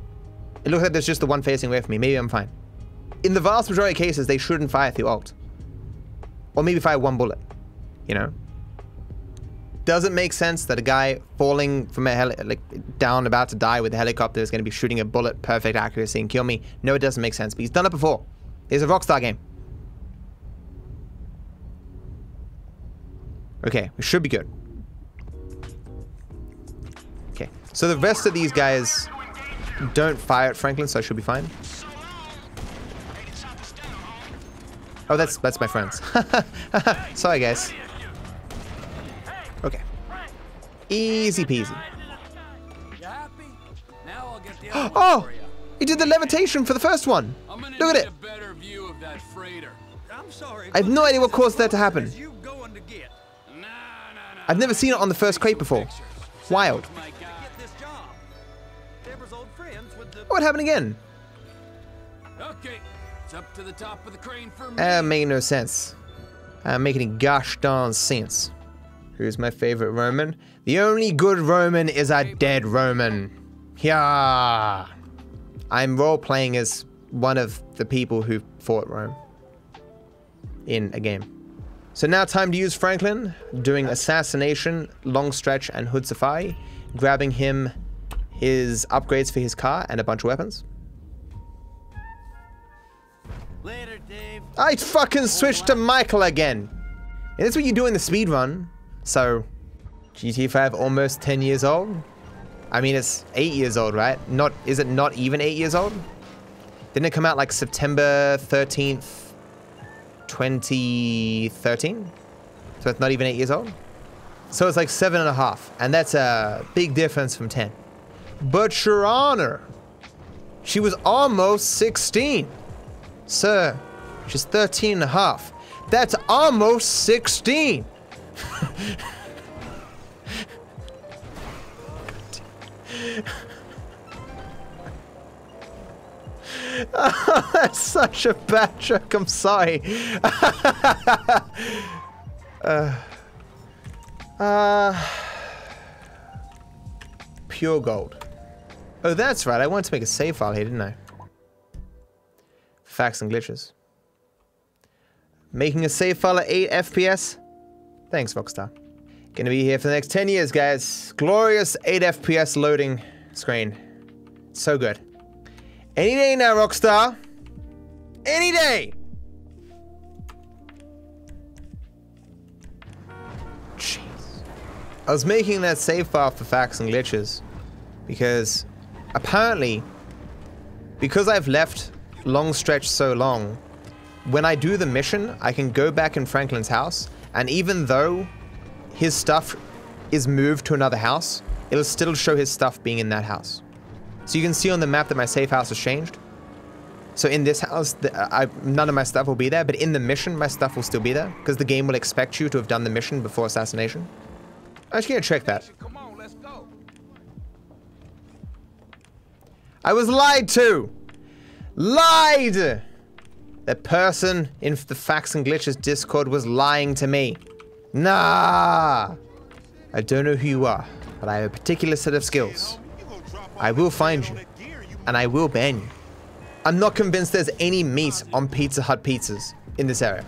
It looks like there's just the one facing away from me. Maybe I'm fine. in the vast majority of cases, they shouldn't fire through alt. Or maybe fire one bullet. You know? Doesn't make sense that a guy falling from a heli- like down about to die with a helicopter is going to be shooting a bullet perfect accuracy and kill me. No, it doesn't make sense. But he's done it before. It's a Rockstar game. Okay, we should be good. Okay, so the rest of these guys don't fire at Franklin, so I should be fine. Oh, that's that's my friends. Sorry, guys. Okay. Easy peasy. Oh! He did the levitation for the first one. Look at it. I have no idea what caused that to happen. I've never seen it on the first crate before. Wild. The. What happened again? Okay, it's up to the top of the crane for me. That no sense. Uh, make any gosh darn sense. Who's my favorite Roman? The only good Roman is a dead Roman. Yeah. I'm role playing as one of the people who fought Rome in a game. So now time to use Franklin, doing assassination, long stretch, and hood safari, grabbing him his upgrades for his car and a bunch of weapons. I fucking switched to Michael again. And that's what you do in the speed run. So, GTA 5 almost 10 years old. I mean, it's 8 years old, right? Not is it not even 8 years old? Didn't it come out like September 13th, 2013? So it's not even 8 years old? So it's like seven and a half, and that's a big difference from 10. But your honor, she was almost 16. Sir, she's 13 and a half. That's almost 16. That's such a bad joke. I'm sorry. uh, uh, pure gold. Oh, that's right. I wanted to make a save file here, didn't I? Facts and glitches. Making a save file at 8 FPS? Thanks, Rockstar. Gonna be here for the next 10 years, guys. Glorious 8 FPS loading screen. So good. Any day now, Rockstar. Any day! Jeez. I was making that save file for facts and glitches because apparently, because I've left long stretch so long, when I do the mission, I can go back in Franklin's house, and even though his stuff is moved to another house, it'll still show his stuff being in that house. So you can see on the map that my safe house has changed. So in this house, the, I, none of my stuff will be there, but in the mission, my stuff will still be there, because the game will expect you to have done the mission before assassination. I'm just gonna check that. Come on, let's go. I was lied to! Lied! That person in the Facts and Glitches Discord was lying to me. Nah! I don't know who you are, but I have a particular set of skills. I will find you and I will ban you. I'm not convinced there's any meat on Pizza Hut pizzas in this area.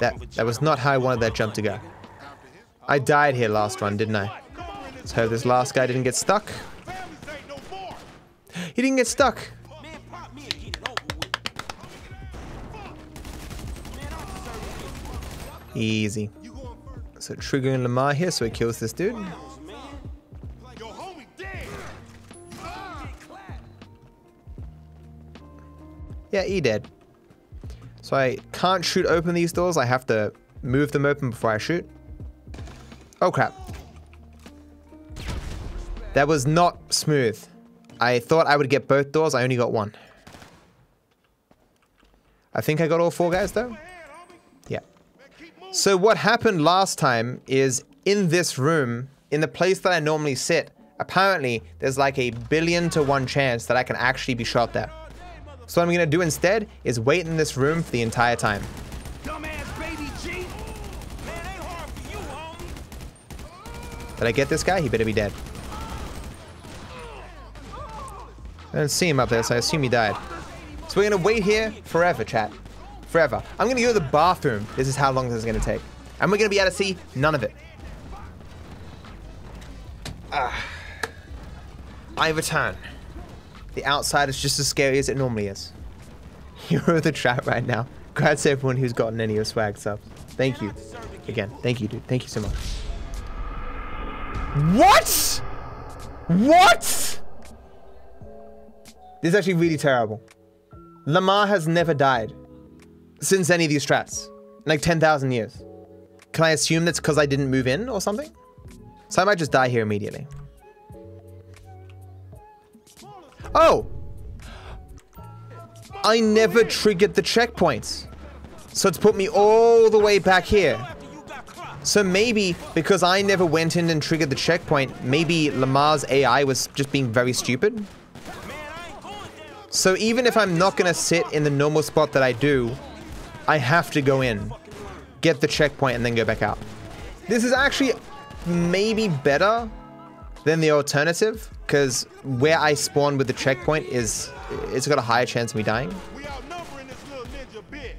That, that was not how I wanted that jump to go. I died here last run, didn't I? Let's hope this last guy didn't get stuck. families ain't no more. He didn't get stuck. Easy. So triggering Lamar here so he kills this dude. Ah! Yeah, he dead. So I can't shoot open these doors. I have to move them open before I shoot. Oh crap. That was not smooth. I thought I would get both doors. I only got one. I think I got all four guys though. Yeah. So what happened last time is in this room, in the place that I normally sit, apparently there's like a billion to one chance that I can actually be shot there. So what I'm gonna do instead is wait in this room for the entire time. Dumbass baby G. Man, ain't hard for you, homie. Did I get this guy? He better be dead. I don't see him up there, so I assume he died. So we're gonna wait here forever, chat. Forever. I'm gonna go to the bathroom. This is how long this is gonna take. And we're gonna be able to see none of it. Ah. I return. The outside is just as scary as it normally is. Of the chat right now. Congrats to everyone who's gotten any of swag subs. Thank you. Again, thank you, dude. Thank you so much. What? What? This is actually really terrible. Lamar has never died since any of these strats. Like 10,000 years. Can I assume that's because I didn't move in or something? So I might just die here immediately. Oh! I never triggered the checkpoints. So it's put me all the way back here. So maybe because I never went in and triggered the checkpoint, maybe Lamar's AI was just being very stupid. So even if I'm not gonna sit in the normal spot that I do, I have to go in, get the checkpoint, and then go back out. This is actually maybe better than the alternative, because where I spawn with the checkpoint is, it's got a higher chance of me dying. We outnumbering this little ninja bit.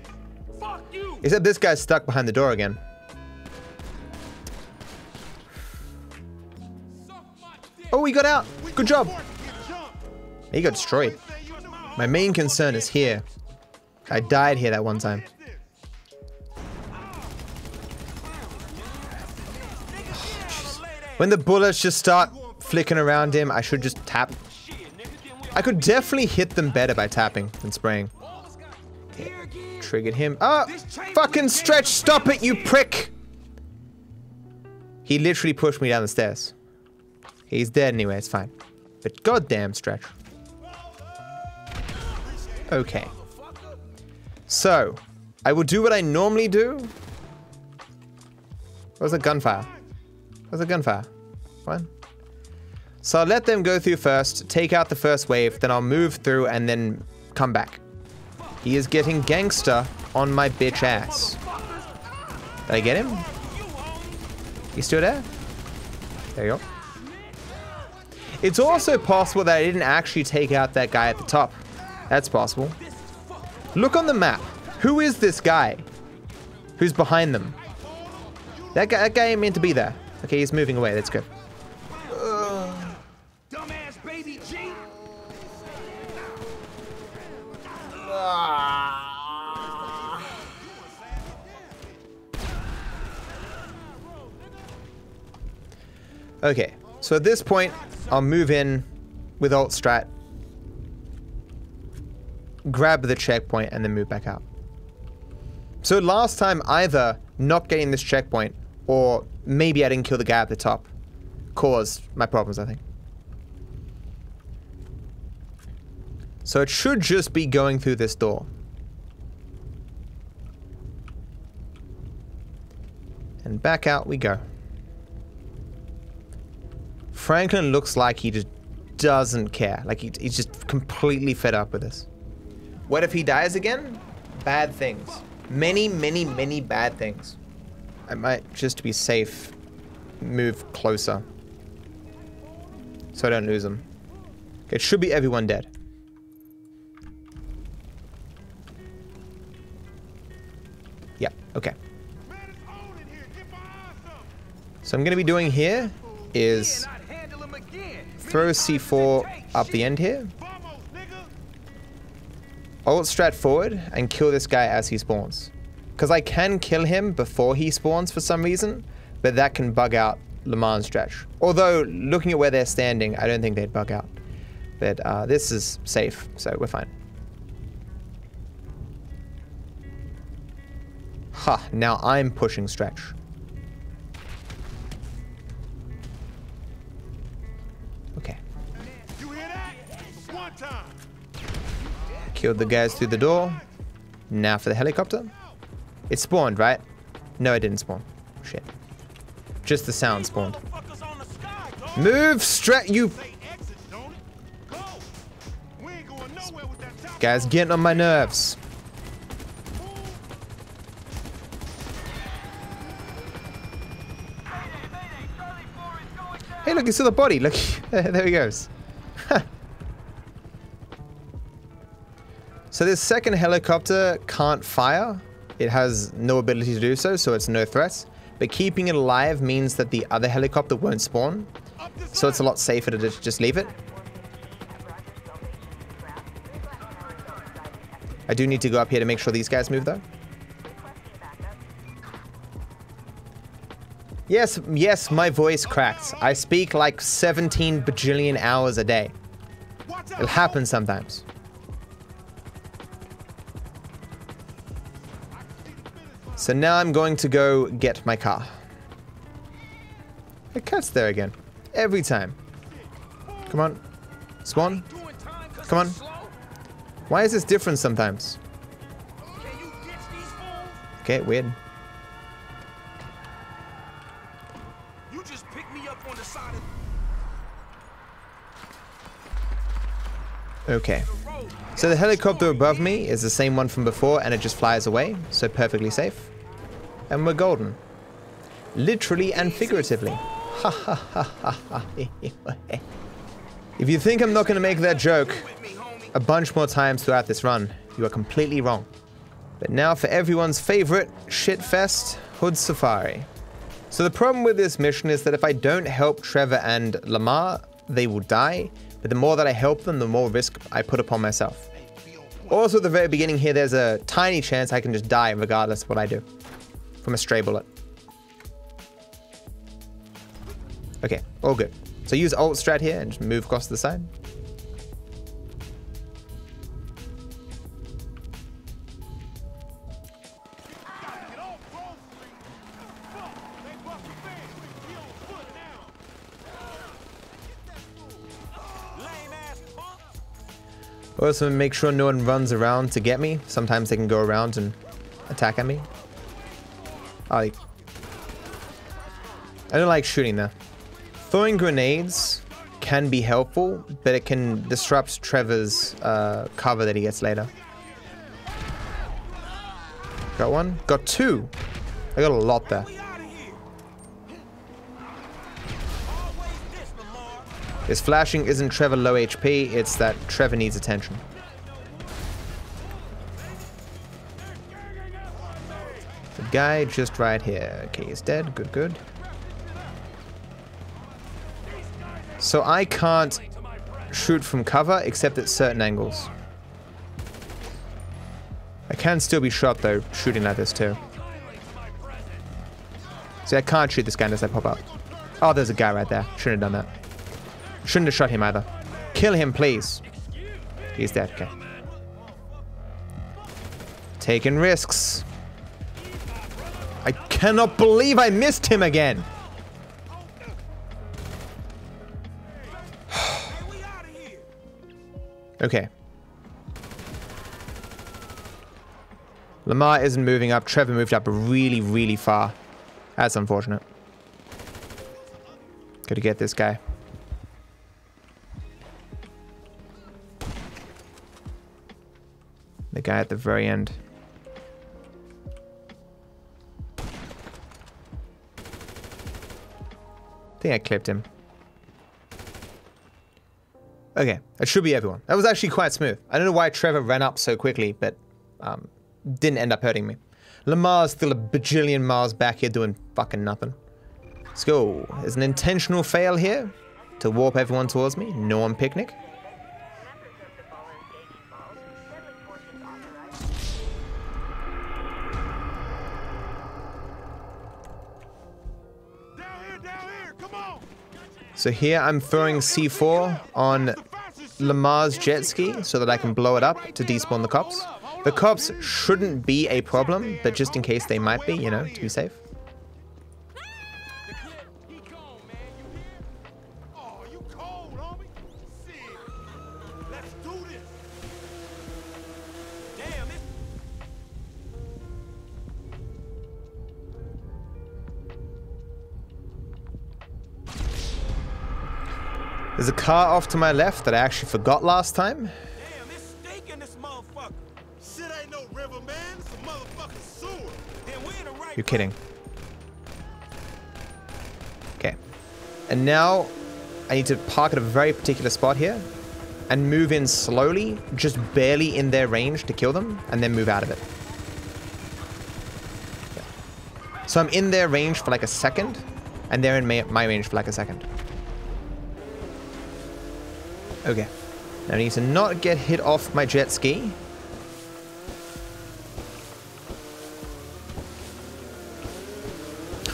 Fuck you! Except this guy's stuck behind the door again. Oh, he got out. Good job. He got destroyed. My main concern is here. I died here that one time. When the bullets just start flicking around him, I should just tap. I could definitely hit them better by tapping than spraying. Triggered him. Ah! Fucking stretch! Stop it, you prick! He literally pushed me down the stairs. He's dead anyway, it's fine. But goddamn stretch. Okay. So, I will do what I normally do. Where's the gunfire? Where's the gunfire? What? So I'll let them go through first, take out the first wave, then I'll move through and then come back. He is getting gangster on my bitch ass. Did I get him? You still there? There you go. It's also possible that I didn't actually take out that guy at the top. That's possible. Look on the map. Who is this guy? Who's behind them? That guy, that guy ain't meant to be there. Okay, he's moving away. That's good. Dumbass baby Okay, so at this point, I'll move in with alt strat, grab the checkpoint, and then move back out. So last time, either not getting this checkpoint, or maybe I didn't kill the guy at the top, caused my problems, I think. So it should just be going through this door. And back out we go. Franklin looks like he just doesn't care. Like he, he's just completely fed up with this. What if he dies again? Bad things. Many, many, many bad things. I might, just to be safe, move closer. So I don't lose him. It should be everyone dead. Yep, okay. So I'm going to be doing here is throw C4 up the end here. Alt strat forward and kill this guy as he spawns. Because I can kill him before he spawns for some reason, but that can bug out Le Mans stretch. Although, looking at where they're standing, I don't think they'd bug out. But uh, this is safe, so we're fine. Ha, now I'm pushing stretch. Killed the guys through the door. Now for the helicopter. It spawned, right? No, it didn't spawn. Shit. Just the sound spawned. Move straight, you guys getting on my nerves. Hey, look, you saw the body. Look, there he goes. So this second helicopter can't fire. It has no ability to do so, so it's no threat. But keeping it alive means that the other helicopter won't spawn. So it's a lot safer to just leave it. I do need to go up here to make sure these guys move though. Yes, yes, my voice cracks. I speak like 17 bajillion hours a day. It'll happen sometimes. So now I'm going to go get my car. The cat's there again. Every time. Come on. Swan. Come on. Why is this different sometimes? Okay, weird. You just picked me up on the side of Okay. So the helicopter above me is the same one from before and it just flies away, so perfectly safe. And we're golden. Literally and figuratively. Ha ha ha ha ha. If you think I'm not going to make that joke a bunch more times throughout this run, you are completely wrong. But now for everyone's favorite shitfest, Hood Safari. So the problem with this mission is that if I don't help Trevor and Lamar, they will die. But the more that I help them, the more risk I put upon myself. Also at the very beginning here, there's a tiny chance I can just die regardless of what I do. From a stray bullet. Okay, all good. So use alt strat here and just move across the side. Also make sure no one runs around to get me. Sometimes they can go around and attack at me. I like... I don't like shooting there. Throwing grenades can be helpful, but it can disrupt Trevor's uh, cover that he gets later. Got one? Got two! I got a lot there. This flashing isn't Trevor low HP, it's that Trevor needs attention. Guy just right here. Okay, he's dead. Good, good. So I can't shoot from cover except at certain angles. I can still be shot though, shooting like this too. See, I can't shoot this guy unless I pop up. Oh, there's a guy right there. Shouldn't have done that. Shouldn't have shot him either. Kill him, please. He's dead, okay. Taking risks. Cannot believe I missed him again. Okay. Lamar isn't moving up. Trevor moved up really, really far. That's unfortunate. Gotta get this guy. The guy at the very end. Think I clipped him. Okay, that should be everyone. That was actually quite smooth. I don't know why Trevor ran up so quickly, but um, didn't end up hurting me. Lamar's still a bajillion miles back here doing fucking nothing. Let's go. There's an intentional fail here to warp everyone towards me. No one picnic. So here I'm throwing C4 on Lamar's jet ski so that I can blow it up to despawn the cops. The cops shouldn't be a problem, but just in case they might be, you know, to be safe. There's a car off to my left that I actually forgot last time. damn, it's steak in this motherfucker. Shit ain't no river, man. It's a motherfucking sewer. Then we in the right You're kidding. Okay. And now I need to park at a very particular spot here. and move in slowly, just barely in their range to kill them, and then move out of it. Yeah. So I'm in their range for like a second, and they're in my, my range for like a second. Okay. Now I need to not get hit off my jet ski.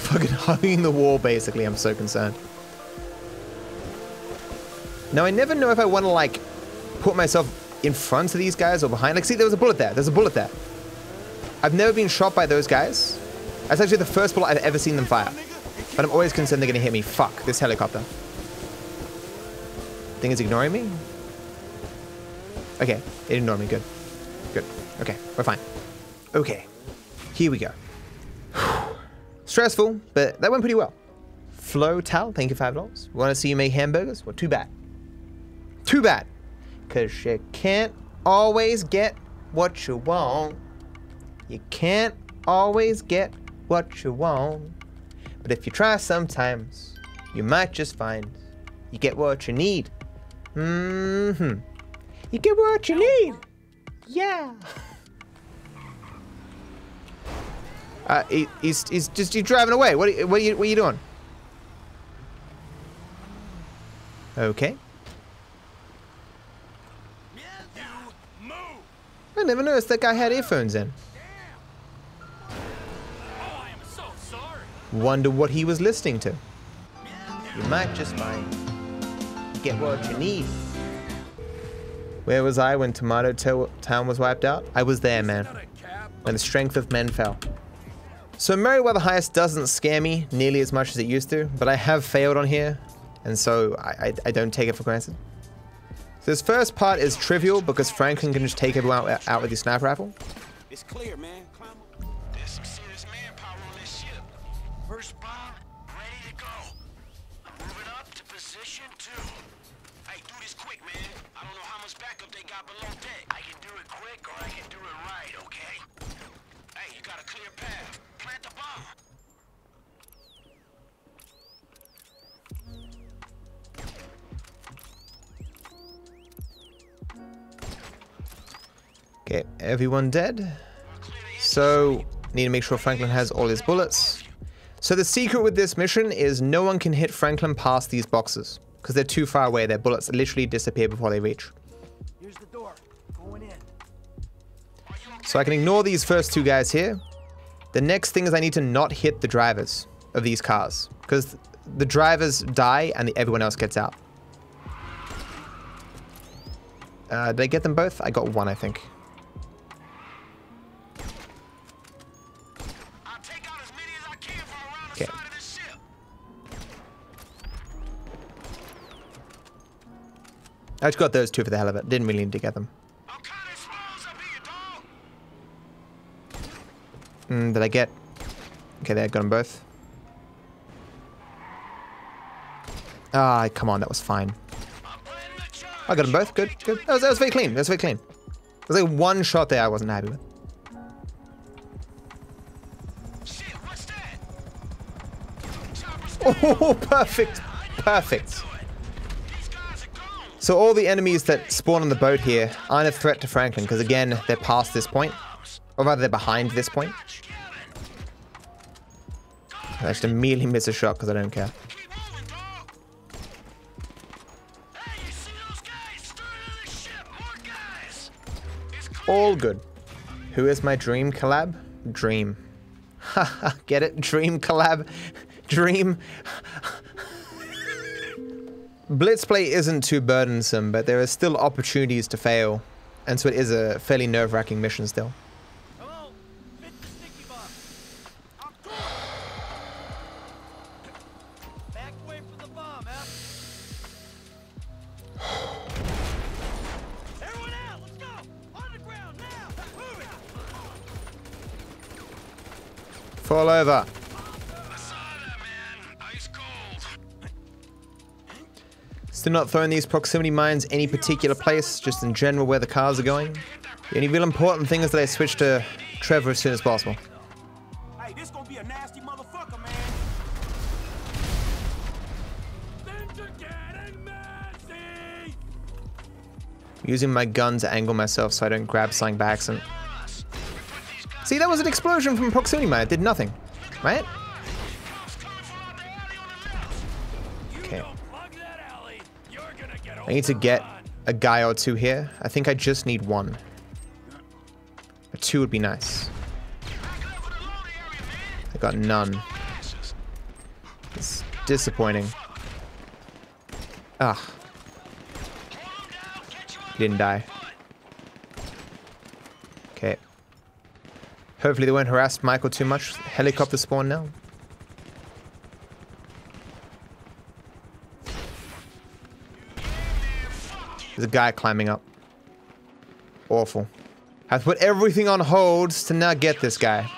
Fucking hugging the wall, basically. I'm so concerned. Now, I never know if I want to, like, put myself in front of these guys or behind. Like, see, there was a bullet there. There's a bullet there. I've never been shot by those guys. That's actually the first bullet I've ever seen them fire. But I'm always concerned they're going to hit me. Fuck, this helicopter. Thing is ignoring me? Okay, it ignored me. Good. Good. Okay, we're fine. Okay, here we go. Stressful, but that went pretty well. Flo Tal, thank you $5. Want to see you make hamburgers? Well, too bad. Too bad. Because you can't always get what you want. You can't always get what you want. But if you try sometimes, you might just find you get what you need. Mm-hmm. You get what you need. Yeah. Uh, he, he's, he's just he's driving away. What, are- what, are you, what are you doing? Okay. I never noticed that guy had earphones in. Oh, I am so sorry. Wonder what he was listening to. You might just find get what you need. Where was I when Tomato To- Town was wiped out? I was there, man. Not a cab. When the strength of men fell. So Merryweather Heist doesn't scare me nearly as much as it used to, but I have failed on here, and so I, I, I don't take it for granted. So this first part is trivial because Franklin can just take everyone out, out with his sniper rifle. It's clear, man. Okay, everyone dead. So, need to make sure Franklin has all his bullets. So the secret with this mission is no one can hit Franklin past these boxes. Because they're too far away, their bullets literally disappear before they reach. Here's the door. Going in. So I can ignore these first two guys here. The next thing is I need to not hit the drivers of these cars. Because the drivers die and everyone else gets out. Uh, did I get them both? I got one, I think. I just got those two for the hell of it. Didn't really need to get them. I'm counting smalls up here, dog. Mm, did I get... Okay, there, got them both. Ah, come on, that was fine. I'm planning the charge. I got them both. Good, good. That was, that was very clean. That was very clean. There's like one shot there I wasn't happy with. Shit, what's that? Chopper's Oh, perfect. Perfect. So all the enemies that spawn on the boat here aren't a threat to Franklin because again, they're past this point. Or rather, they're behind this point. I just immediately miss a shot because I don't care. All good. Who is my dream collab? Dream. Haha, get it? Dream collab? Dream. Blitz Play isn't too burdensome, but there are still opportunities to fail. And so it is a fairly nerve-wracking mission still. Fall Fit Still not throwing these proximity mines any particular place, just in general where the cars are going. The only real important thing is that I switch to Trevor as soon as possible. Hey, this gonna be a nasty motherfucker, man. Things are getting messy. Using my gun to angle myself so I don't grab something by accident. See, that was an explosion from proximity mine. It did nothing. Right? I need to get a guy or two here. I think I just need one. A two would be nice. I got none. It's disappointing. Ah. He didn't die. Okay. Hopefully they won't harass Michael too much. Helicopter spawn now. There's a guy climbing up. Awful. I have to put everything on hold to not get this guy.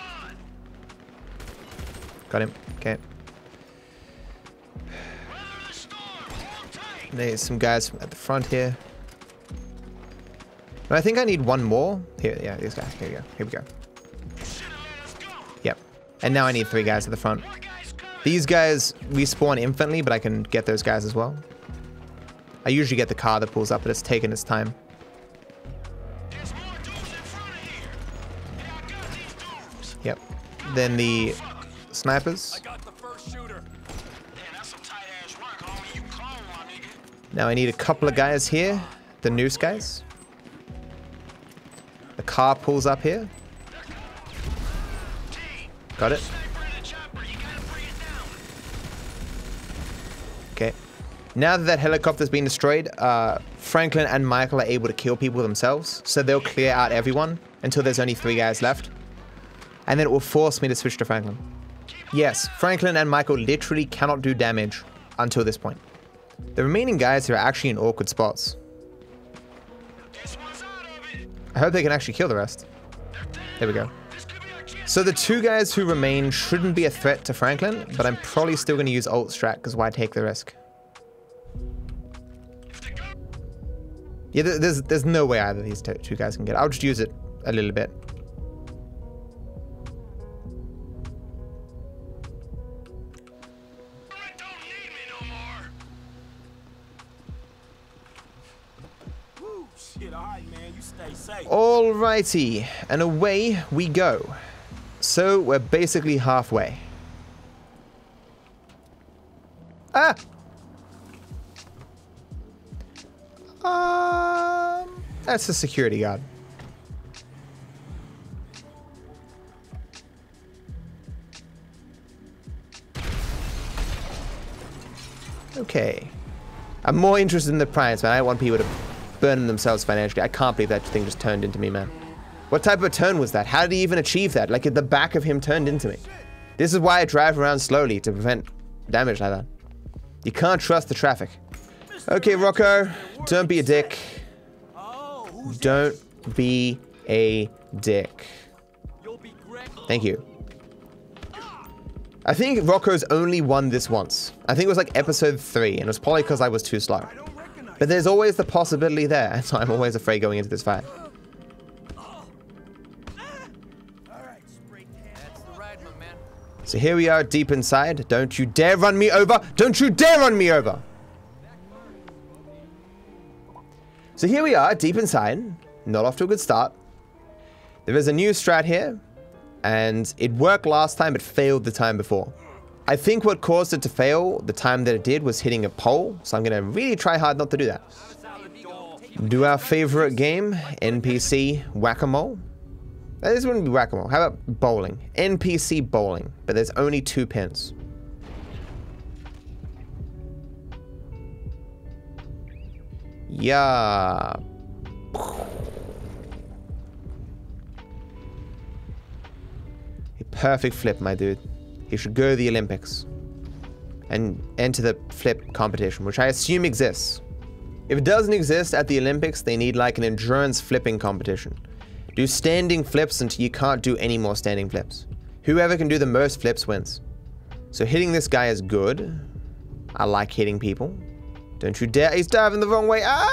Got him. Okay. There's some guys at the front here. And I think I need one more. Here, yeah, this guy. Here we go. Here we go. Yep. And now I need three guys at the front. These guys respawn infinitely, but I can get those guys as well. I usually get the car that pulls up, but it's taken its time. Yep. Then the snipers. Got the first shooter. Now I need a couple of guys here. The NOOSE guys. The car pulls up here. Got it. Now that that helicopter's been destroyed, uh, Franklin and Michael are able to kill people themselves. So they'll clear out everyone until there's only three guys left. And then it will force me to switch to Franklin. Yes, Franklin and Michael literally cannot do damage until this point. The remaining guys are actually in awkward spots. I hope they can actually kill the rest. There we go. So the two guys who remain shouldn't be a threat to Franklin, but I'm probably still going to use alt strat because why take the risk? Yeah, there's there's no way either these two guys can get. it. I'll just use it a little bit. Alrighty, and away we go. So we're basically halfway. Ah! Um, that's a security guard. Okay. I'm more interested in the prize, man. I want people to burn themselves financially. I can't believe that thing just turned into me, man. What type of a turn was that? How did he even achieve that? Like, the back of him turned into me. This is why I drive around slowly, to prevent damage like that. You can't trust the traffic. Okay, Rocco, don't be a dick. Don't be a dick. Thank you. I think Rocco's only won this once. I think it was like episode 3, and it was probably because I was too slow. But there's always the possibility there, so I'm always afraid going into this fight. So here we are deep inside. Don't you dare run me over! Don't you dare run me over! So here we are, deep inside. Not off to a good start. There is a new strat here, and it worked last time, but failed the time before. I think what caused it to fail the time that it did was hitting a pole, so I'm gonna really try hard not to do that. Do our favorite game, NPC Whack-A-Mole? This wouldn't be whack-a-mole. How about bowling? NPC bowling, but there's only two pins. Yeah. A perfect flip, my dude. He should go to the Olympics and enter the flip competition, which I assume exists. If it doesn't exist at the Olympics, they need like an endurance flipping competition. Do standing flips until you can't do any more standing flips. Whoever can do the most flips wins. So hitting this guy is good. I like hitting people. Don't you dare. He's diving the wrong way. Ah,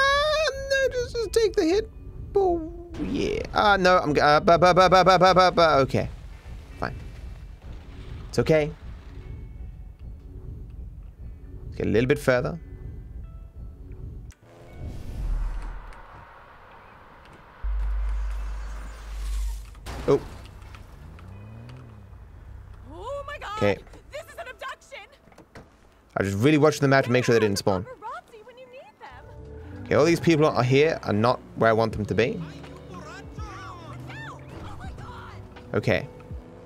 no, just, just take the hit. Oh, yeah. Ah, no, I'm, uh, ba, ba, ba, ba, ba, ba, ba, ba. okay. Fine. It's okay. Let's get a little bit further. Oh. Oh my god. Okay. This is an abduction. I just really watched the map to make sure they didn't spawn. Okay, all these people are here are not where I want them to be. Okay.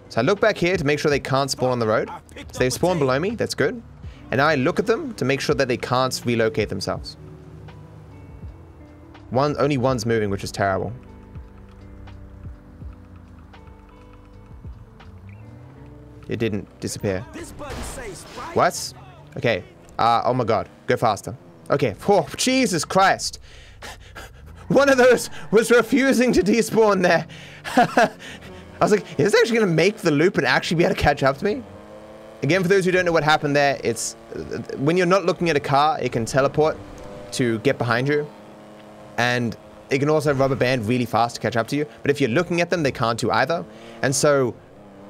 So I look back here to make sure they can't spawn on the road. So they've spawned below me, that's good. And now I look at them to make sure that they can't relocate themselves. One, only one's moving, which is terrible. It didn't disappear. This button says Sprite. What? Okay. Uh, oh my god. Go faster. Okay. Oh, Jesus Christ. One of those was refusing to despawn there. I was like, is this actually going to make the loop and actually be able to catch up to me? Again, for those who don't know what happened there, it's when you're not looking at a car, it can teleport to get behind you. And it can also rubber band really fast to catch up to you. But if you're looking at them, they can't do either. And so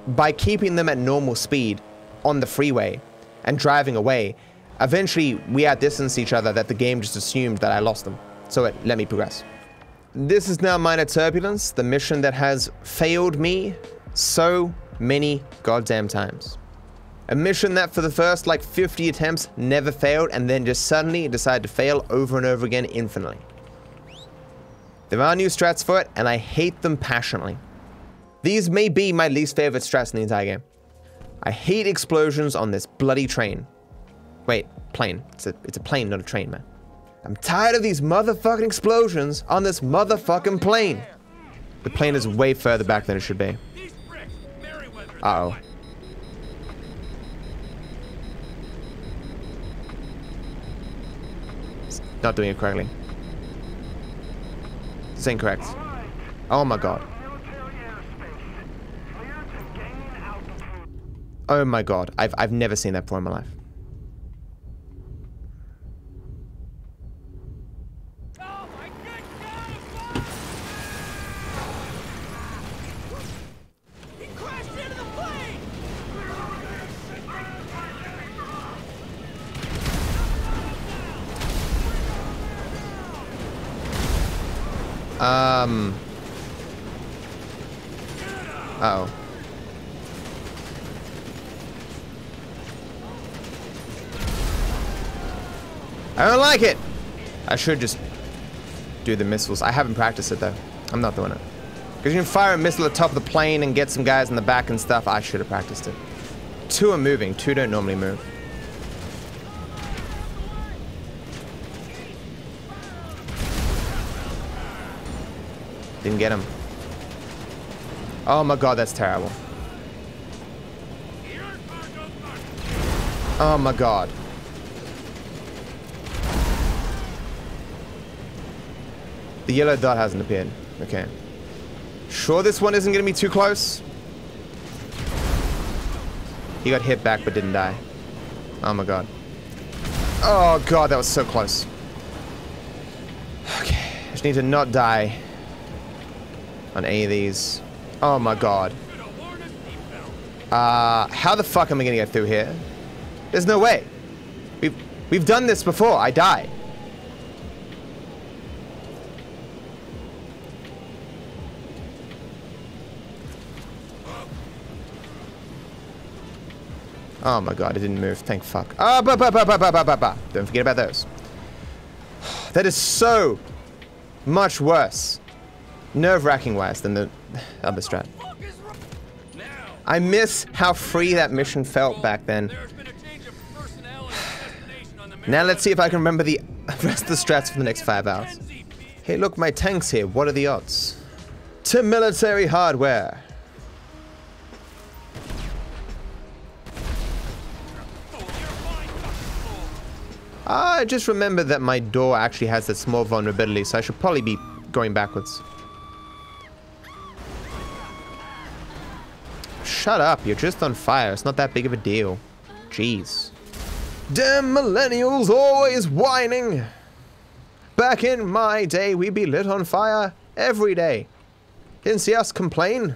by keeping them at normal speed on the freeway and driving away, eventually we outdistanced each other that the game just assumed that I lost them. So it let me progress. This is now Minor Turbulence, the mission that has failed me so many goddamn times. A mission that for the first like 50 attempts never failed and then just suddenly decided to fail over and over again infinitely. There are new strats for it and I hate them passionately. These may be my least favorite strats in the entire game. I hate explosions on this bloody train. Wait, plane. It's a, it's a plane, not a train, man. I'm tired of these motherfucking explosions on this motherfucking plane. The plane is way further back than it should be. Uh-oh. Not doing it correctly. It's incorrect. Oh my god. Oh my god. I've, I've never seen that before in my life. Um. Uh oh. I don't like it. I should just do the missiles. I haven't practiced it though. I'm not doing it. Because you can fire a missile at the top of the plane and get some guys in the back and stuff. I should have practiced it. Two are moving. Two don't normally move. Didn't get him. Oh my god, that's terrible. Oh my god. The yellow dot hasn't appeared. Okay. Sure this one isn't going to be too close? He got hit back but didn't die. Oh my god. Oh god, that was so close. Okay, I just need to not die on any of these. Oh my god. Uh, how the fuck am I gonna get through here? There's no way. We've we've done this before. I die. Oh my god, it didn't move. Thank fuck. Ah, ba ba ba ba ba ba ba ba. Don't forget about those. That is so much worse. Nerve-wracking worse than the other strat. I miss how free that mission felt back then. Now let's see if I can remember the rest of the strats for the next five hours. Hey, look, my tank's here. What are the odds? To military hardware. I just remembered that my door actually has a small vulnerability, so I should probably be going backwards. Shut up, you're just on fire. It's not that big of a deal. Jeez. Damn millennials always whining. Back in my day, we'd be lit on fire every day. Didn't see us complain.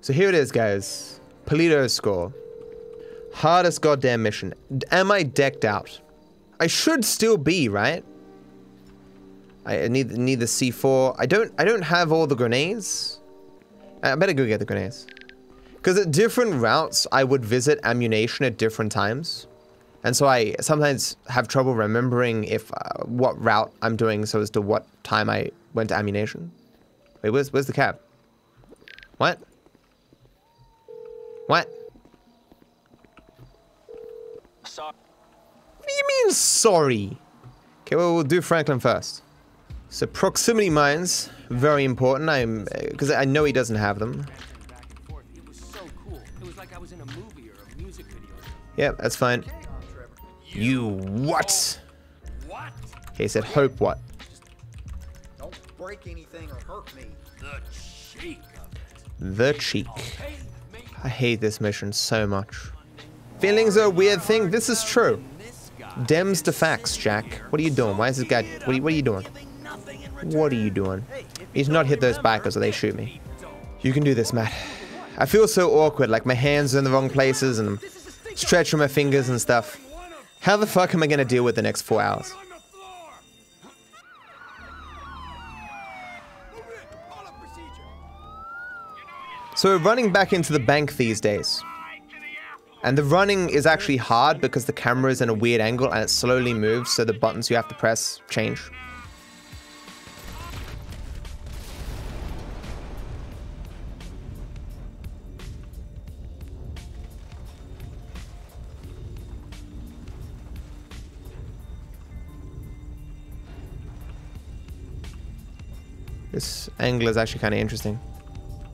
So here it is, guys. Paleto's score. Hardest goddamn mission. Am I decked out? I should still be, right? I need need the C4. I don't I don't have all the grenades. I better go get the grenades. Because at different routes, I would visit Ammu-Nation at different times. And so I sometimes have trouble remembering if uh, what route I'm doing so as to what time I went to Ammu-Nation. Wait, where's where's the cab? What? What? Sorry. What do you mean sorry? Okay, well we'll do Franklin first. So proximity mines, very important. I'm because uh, I know he doesn't have them. Yeah, that's fine. You what? What? He said hope what? Don't break anything or hurt me. The cheek. The cheek. I hate this mission so much. Feelings are a weird thing. This is true. Dems to facts, Jack. What are you doing? Why is this guy? What are you, what are you doing? What are you doing? He's not hit those bikers or they shoot me. You can do this, Matt. I feel so awkward, like my hands are in the wrong places and I'm stretching my fingers and stuff. How the fuck am I gonna deal with the next four hours? So we're running back into the bank these days. And the running is actually hard because the camera is in a weird angle and it slowly moves, so the buttons you have to press change. This angle is actually kind of interesting.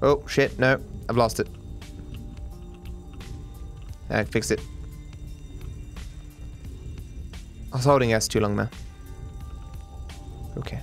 Oh, shit, no, I've lost it. I fixed it. I was holding S too long there. Okay.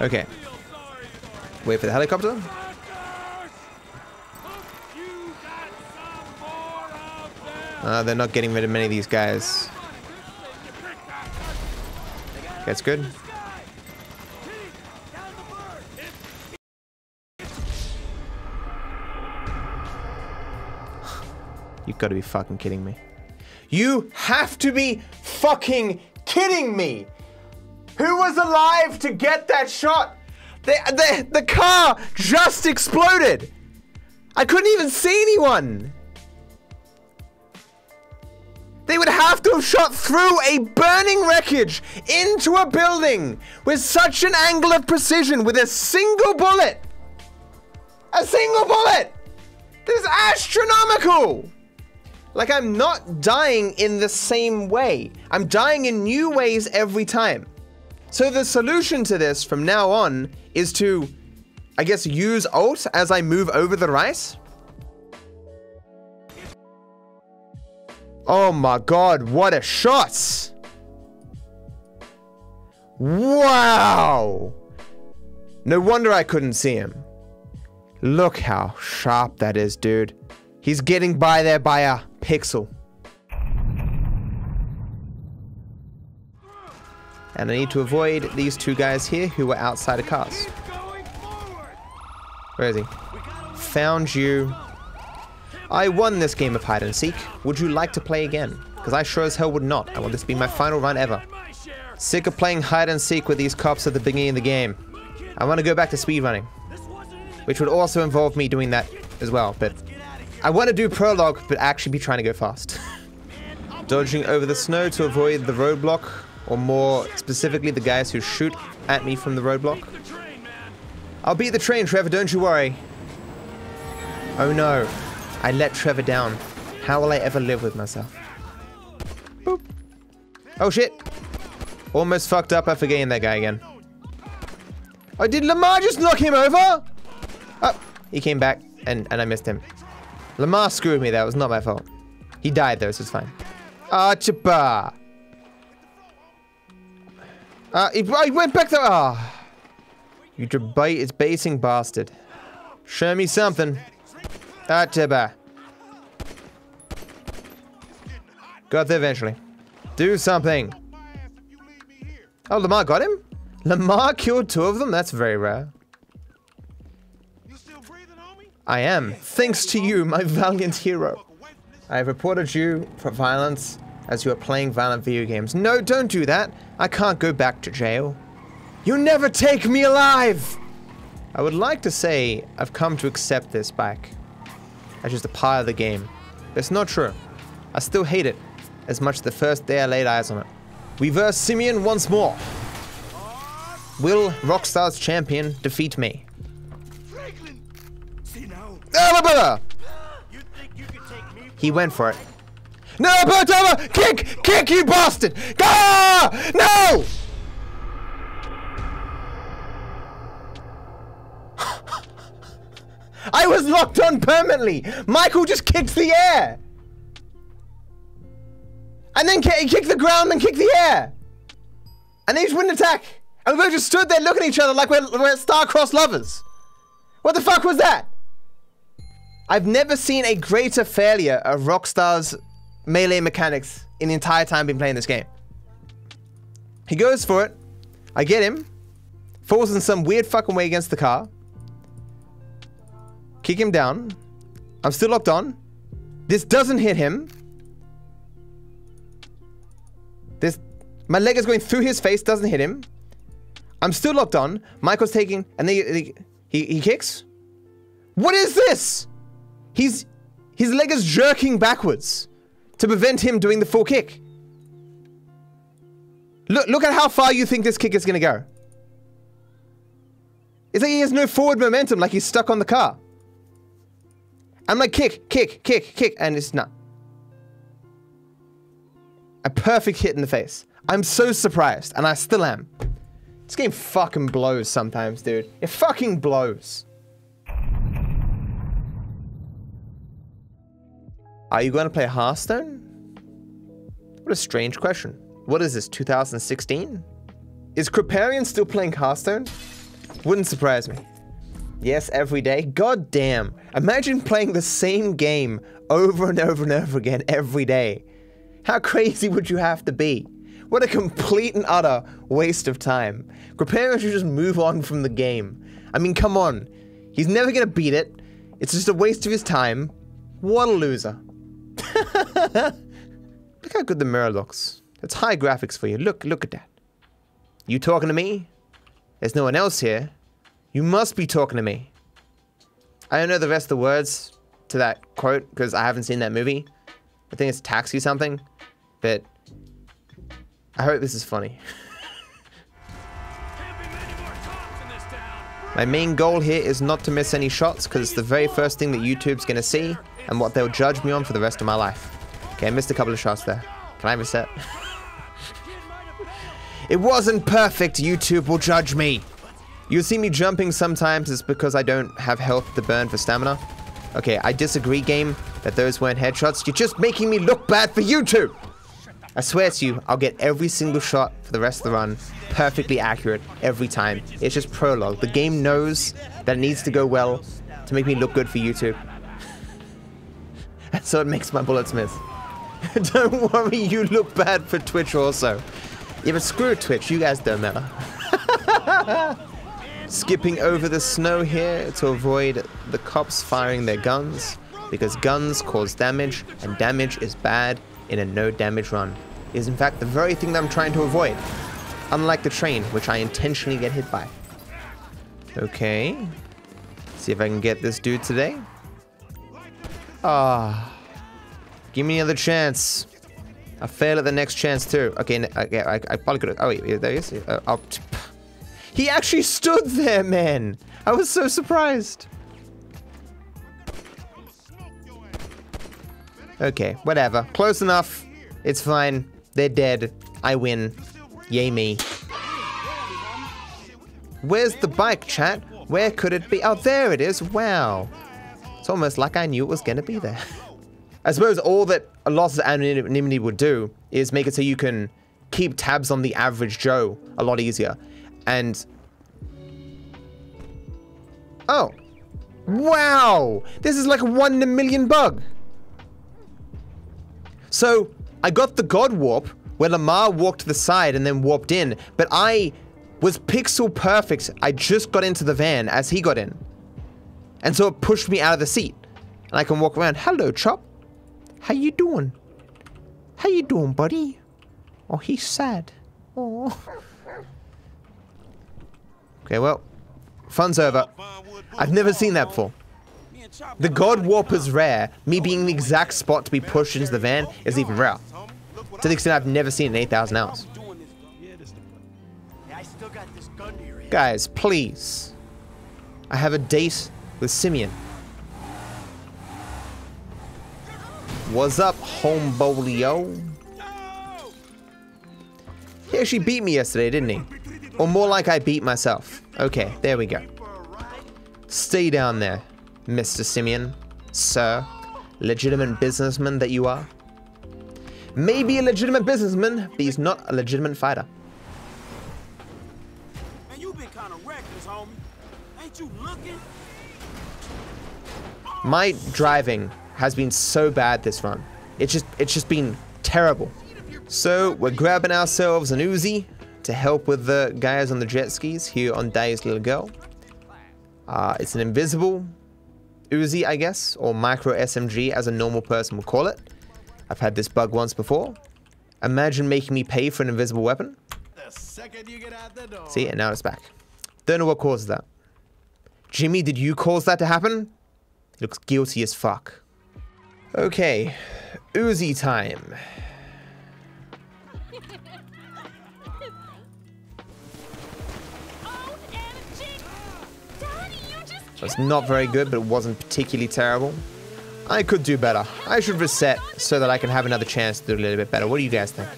Okay. Wait for the helicopter. Uh, they're not getting rid of many of these guys. That's good. You've got to be fucking kidding me. You have to be fucking kidding me! Who was alive to get that shot? The, the, the car just exploded! I couldn't even see anyone! They would have to have shot through a burning wreckage into a building with such an angle of precision with a single bullet! A single bullet! This is astronomical! Like, I'm not dying in the same way. I'm dying in new ways every time. So the solution to this from now on is to, I guess, use Alt as I move over the rice. Oh my god, what a shot! Wow! No wonder I couldn't see him. Look how sharp that is, dude. He's getting by there by a pixel. And I need to avoid these two guys here who are outside of cars. Where is he? Found you. I won this game of hide and seek. Would you like to play again? Because I sure as hell would not. I want this to be my final run ever. Sick of playing hide and seek with these cops at the beginning of the game. I want to go back to speedrunning. Which would also involve me doing that as well, but I want to do prologue, but actually be trying to go fast. Dodging over the snow to avoid the roadblock, or more specifically, the guys who shoot at me from the roadblock. I'll beat the train, Trevor, don't you worry. Oh no, I let Trevor down. How will I ever live with myself? Boop. Oh shit. Almost fucked up by forgetting that guy again. Oh, did Lamar just knock him over? Oh, he came back and, and I missed him. Lamar screwed me, that was not my fault. He died though, so it's fine. Ah, chippa. Ah, he, oh, he went back there. Ah. You debate basing bastard. Show me something. Ah, Atiba. Got there eventually. Do something. Oh, Lamar got him? Lamar killed two of them? That's very rare. I am. Thanks to you, my valiant hero. I have reported you for violence as you are playing violent video games. No, don't do that. I can't go back to jail. You never take me alive! I would like to say I've come to accept this back as just a part of the game. But it's not true. I still hate it as much as the first day I laid eyes on it. We verse Simeon once more. Will Rockstar's champion defeat me? Franklin! See now? Blah, blah, blah. You think you can take me? He went for it. No, Bertova! Kick! Kick, you bastard! Ah! No! I was locked on permanently! Michael just kicked the air! And then he kicked the ground and kicked the air! And they just wouldn't attack! And we both just stood there looking at each other like we're, we're star-crossed lovers! What the fuck was that? I've never seen a greater failure of Rockstar's melee mechanics in the entire time I've been playing this game. He goes for it. I get him. Falls in some weird fucking way against the car. Kick him down. I'm still locked on. This doesn't hit him. This, my leg is going through his face, doesn't hit him. I'm still locked on. Michael's taking, and then he, he, he kicks. What is this? He's his leg is jerking backwards to prevent him doing the full kick. Look look at how far you think this kick is gonna go. It's like he has no forward momentum, like he's stuck on the car. I'm like kick, kick, kick, kick, and it's not. A perfect hit in the face. I'm so surprised, and I still am. This game fucking blows sometimes, dude. It fucking blows. Are you going to play Hearthstone? What a strange question. What is this, 2016? Is Kripparrian still playing Hearthstone? Wouldn't surprise me. Yes, every day. God damn. Imagine playing the same game over and over and over again every day. How crazy would you have to be? What a complete and utter waste of time. Kripparrian should just move on from the game. I mean, come on. He's never gonna beat it. It's just a waste of his time. What a loser. look how good the mirror looks. It's high graphics for you. Look, look at that. You talking to me? There's no one else here. You must be talking to me. I don't know the rest of the words to that quote because I haven't seen that movie. I think it's Taxi something, but I hope this is funny. My main goal here is not to miss any shots because it's the very first thing that YouTube's gonna see and what they'll judge me on for the rest of my life. Okay, I missed a couple of shots there. Can I reset? it wasn't perfect, YouTube will judge me. You'll see me jumping sometimes it's because I don't have health to burn for stamina. Okay, I disagree, game, that those weren't headshots. You're just making me look bad for YouTube! I swear to you, I'll get every single shot for the rest of the run perfectly accurate every time. It's just prologue. The game knows that it needs to go well to make me look good for YouTube. So it makes my bullets miss. don't worry, you look bad for Twitch also. Yeah, but screw Twitch, you guys don't matter. Skipping over the snow here to avoid the cops firing their guns, because guns cause damage, and damage is bad in a no damage run. It is in fact the very thing that I'm trying to avoid. Unlike the train, which I intentionally get hit by. Okay. See if I can get this dude today. Ah. Give me another chance. I fail at the next chance too. Okay, okay I, I probably could have. Oh wait, there he is. Uh, I'll- he actually stood there, man. I was so surprised. Okay, whatever. Close enough. It's fine. They're dead. I win. Yay me. Where's the bike, chat? Where could it be? Oh, there it is. Wow. It's almost like I knew it was gonna be there. I suppose all that a loss of anonymity would do is make it so you can keep tabs on the average Joe a lot easier. And Oh. Wow! This is like one in a million bug. So, I got the God Warp, where Lamar walked to the side and then warped in, but I was pixel perfect. I just got into the van as he got in. And so it pushed me out of the seat. And I can walk around. Hello, Chop. How you doing? How you doing, buddy? Oh, he's sad. Oh. Okay, well, fun's over. I've never seen that before. The God Warp is rare. Me being the exact spot to be pushed into the van is even rare. To the extent I've never seen in 8,000 hours. Guys, please. I have a date with Simeon. What's up, homebolio? He actually beat me yesterday, didn't he? Or more like I beat myself. Okay, there we go. Stay down there, Mr. Simeon. Sir. Legitimate businessman that you are. Maybe a legitimate businessman, but he's not a legitimate fighter. And you've been kind of reckless, homie. Ain't you looking? My driving has been so bad this run. It's just it's just been terrible. So we're grabbing ourselves an Uzi to help with the guys on the jet skis here on Daddy's Little Girl. Uh, it's an invisible Uzi, I guess, or micro SMG as a normal person would call it. I've had this bug once before. Imagine making me pay for an invisible weapon. The second you get out the door. See, and now it's back. Don't know what caused that. Jimmy, did you cause that to happen? Looks guilty as fuck. Okay, Uzi time. It's not very good, but it wasn't particularly terrible. I could do better. I should reset so that I can have another chance to do a little bit better. What do you guys think?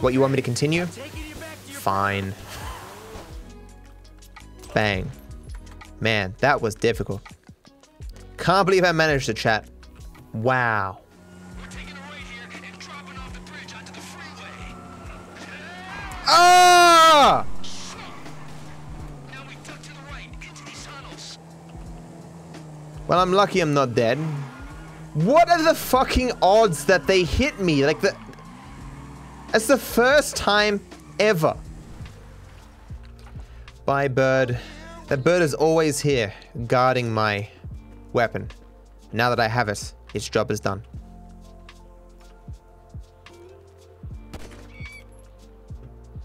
What, you want me to continue? Fine. Bang. Man, that was difficult. Can't believe I managed to chat. Wow. Ah! Well, I'm lucky I'm not dead. What are the fucking odds that they hit me? Like the... It's the first time ever. Bye, bird. That bird is always here, guarding my weapon. Now that I have it, its job is done.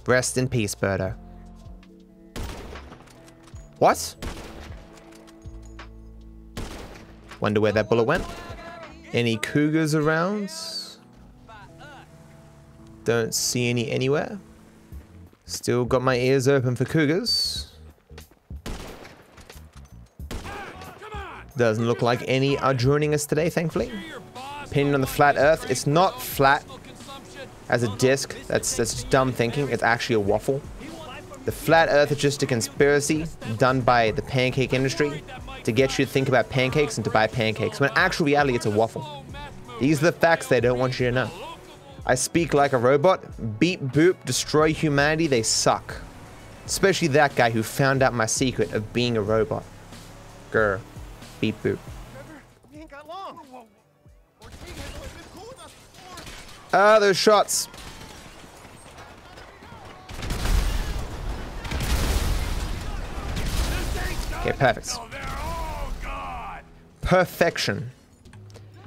Rest in peace, Birdo. What? Wonder where that bullet went. Any cougars around? Don't see any anywhere. Still got my ears open for cougars. Doesn't look like any are joining us today, thankfully. Opinion on the flat earth. It's not flat as a disc. That's, that's just dumb thinking. It's actually a waffle. The flat earth is just a conspiracy done by the pancake industry to get you to think about pancakes and to buy pancakes, when actual reality it's a waffle. These are the facts they don't want you to know. I speak like a robot. Beep boop, destroy humanity, they suck. Especially that guy who found out my secret of being a robot. Grr. Beep boop. Ah, those shots. Okay, perfect. Perfection.